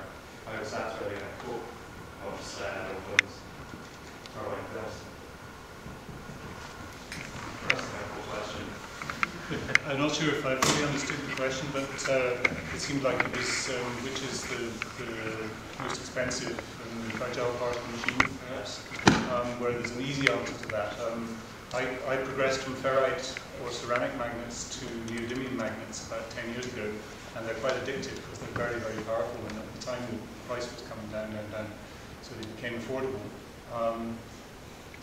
how is that really going to cope once uh, winds are like this? That's a simple question. *laughs* I'm not sure if I fully understood the question, but uh, it seemed like it was um, which is the, the, most expensive and fragile part of the machine, perhaps, um, where there's an easy answer to that. Um, I, I, progressed from ferrite or ceramic magnets to neodymium magnets about 10 years ago, and they're quite addictive because they're very, very powerful, and at the time the price was coming down, down, down, so they became affordable.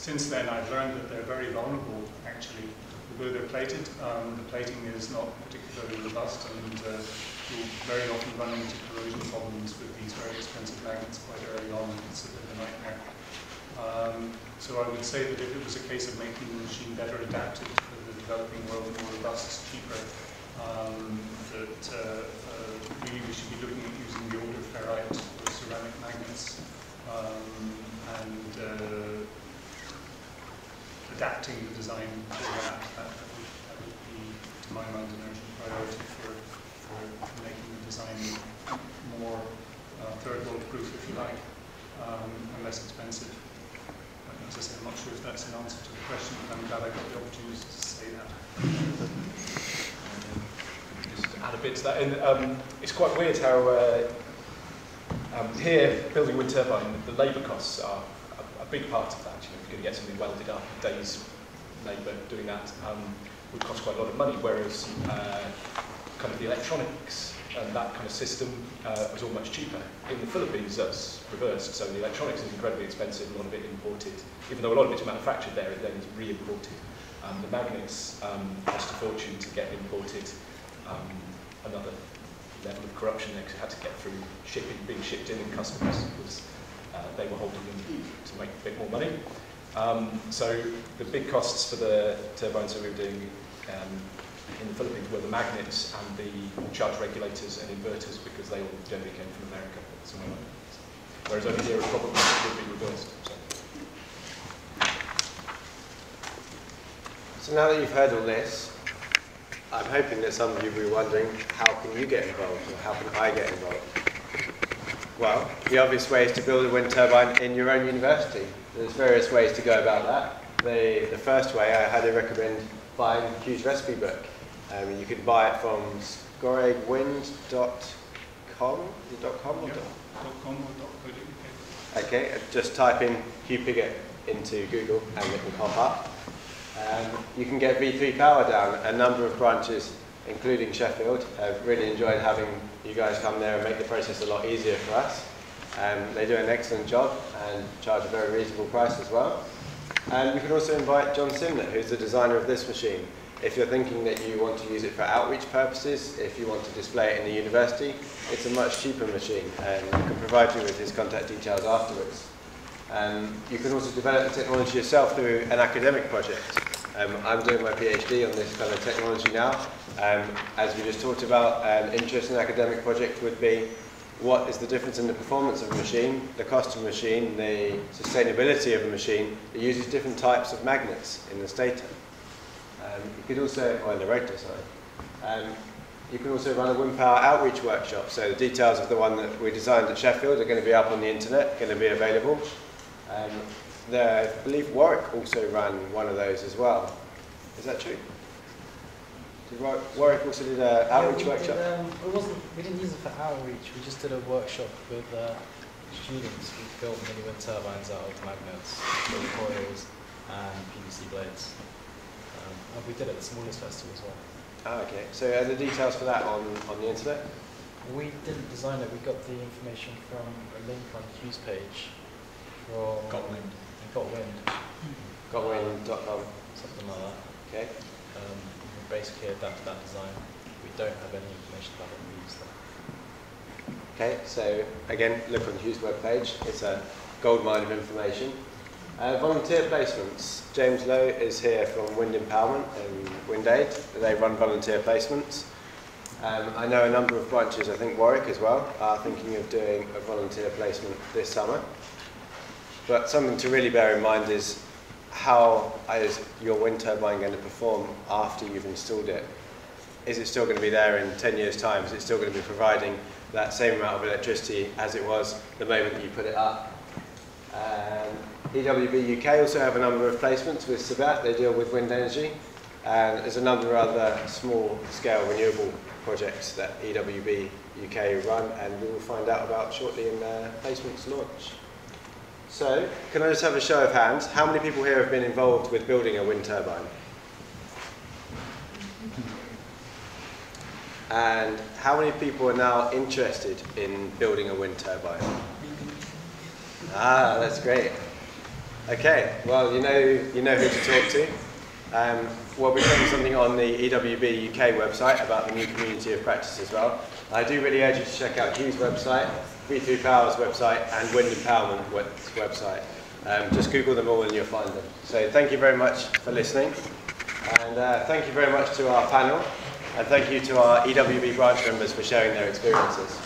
Since then, I've learned that they're very vulnerable, actually, although they're plated, um, the plating is not particularly robust and uh, you'll very often run into corrosion problems with these very expensive magnets quite early on. It's a bit of a nightmare. Um, so I would say that if it was a case of making the machine better adapted for the developing world, more robust, cheaper, um, that uh, uh, really we should be looking at using the older ferrite or ceramic magnets um, and uh, adapting the design to that. That, that, would, that would be, to my mind, an urgent priority for, for making the design more uh, third world proof, if you like, um, and less expensive. As I say, I'm not sure if that's an answer to the question, but I'm glad I got the opportunity to say that. just add a bit to that. And, um, it's quite weird how uh, um, here, building wind turbine, the labour costs are big part of that. You know, if you're going to get something welded up, a day's labour doing that um, would cost quite a lot of money, whereas uh, kind of the electronics and that kind of system uh, was all much cheaper. In the Philippines, that's reversed. So the electronics is incredibly expensive, a lot of it imported. Even though a lot of it's manufactured there, it then is re-imported. Um, the magnets um, cost a fortune to get imported. Um, another level of corruption they had to get through shipping, being shipped in and customs uh, they were holding them to make a bit more money. Um, so the big costs for the turbines that we were doing um, in the Philippines were the magnets and the charge regulators and inverters because they all generally came from America. Somewhere like that. Whereas over here it probably would be reversed. So. So now that you've heard all this, I'm hoping that some of you will be wondering, how can you get involved or how can I get involved? Well, the obvious way is to build a wind turbine in your own university. There's various ways to go about that. The, the first way, I highly recommend buying Hugh's recipe book. Um, you can buy it from scoraigwind.com. Is it .com or Yeah. .com or .co.uk. Okay, uh, just type in Hugh Piggott into Google and it will pop up. Um, you can get V3 Power down. A number of branches, including Sheffield, have really enjoyed having you guys come there and make the process a lot easier for us. Um, they do an excellent job and charge a very reasonable price as well. And you can also invite John Simnett, who's the designer of this machine. If you're thinking that you want to use it for outreach purposes, if you want to display it in the university, it's a much cheaper machine and we can provide you with his contact details afterwards. Um, you can also develop the technology yourself through an academic project. Um, I'm doing my PhD on this kind of technology now. Um, as we just talked about, um, an interesting academic project would be what is the difference in the performance of a machine, the cost of a machine, the sustainability of a machine that uses different types of magnets in the stator. Um, you could also, or in the rotor, sorry. Um, you can also run a wind power outreach workshop. So the details of the one that we designed at Sheffield are going to be up on the internet, going to be available. Um, the, I believe Warwick also ran one of those as well. Is that true? Did War- Warwick also did an outreach yeah, we workshop? Did, um, it wasn't, we didn't use it for outreach, we just did a workshop with uh, students. We built mini wind turbines out of magnets, coils, and PVC blades. Um, and we did it at the Smallest Festival as well. Ah, okay. So are the details for that on, on the internet? We didn't design it, we got the information from a link on Hugh's page from Got Wind. Got Wind. Gotwind.com. Something like that. Okay. Um, we basically adapted that design. We don't have any information about it, we use that. Okay, so again, look on Hugh's webpage. It's a gold mine of information. Uh, volunteer placements. James Lowe is here from Wind Empowerment and Wind Aid. They run volunteer placements. Um, I know a number of branches, I think Warwick as well, are thinking of doing a volunteer placement this summer. But something to really bear in mind is how is your wind turbine going to perform after you've installed it? Is it still going to be there in 10 years' time? Is it still going to be providing that same amount of electricity as it was the moment you put it up? Um, EWB UK also have a number of placements with Sibat. They deal with wind energy. And there's a number of other small-scale renewable projects that EWB UK run, and we will find out about shortly in their placements launch. So, can I just have a show of hands? How many people here have been involved with building a wind turbine? And how many people are now interested in building a wind turbine? Ah, that's great. Okay, well, you know, you know who to talk to. Um, we'll be putting something on the EWB UK website about the new community of practice as well. I do really urge you to check out Hugh's website, V3 Power's website, and Wind Empowerment website. Um, just Google them all and you'll find them. So thank you very much for listening. And uh, thank you very much to our panel. And thank you to our EWB branch members for sharing their experiences.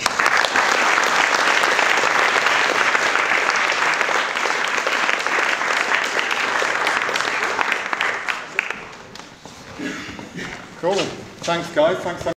Cool. Thanks, guys. Thanks.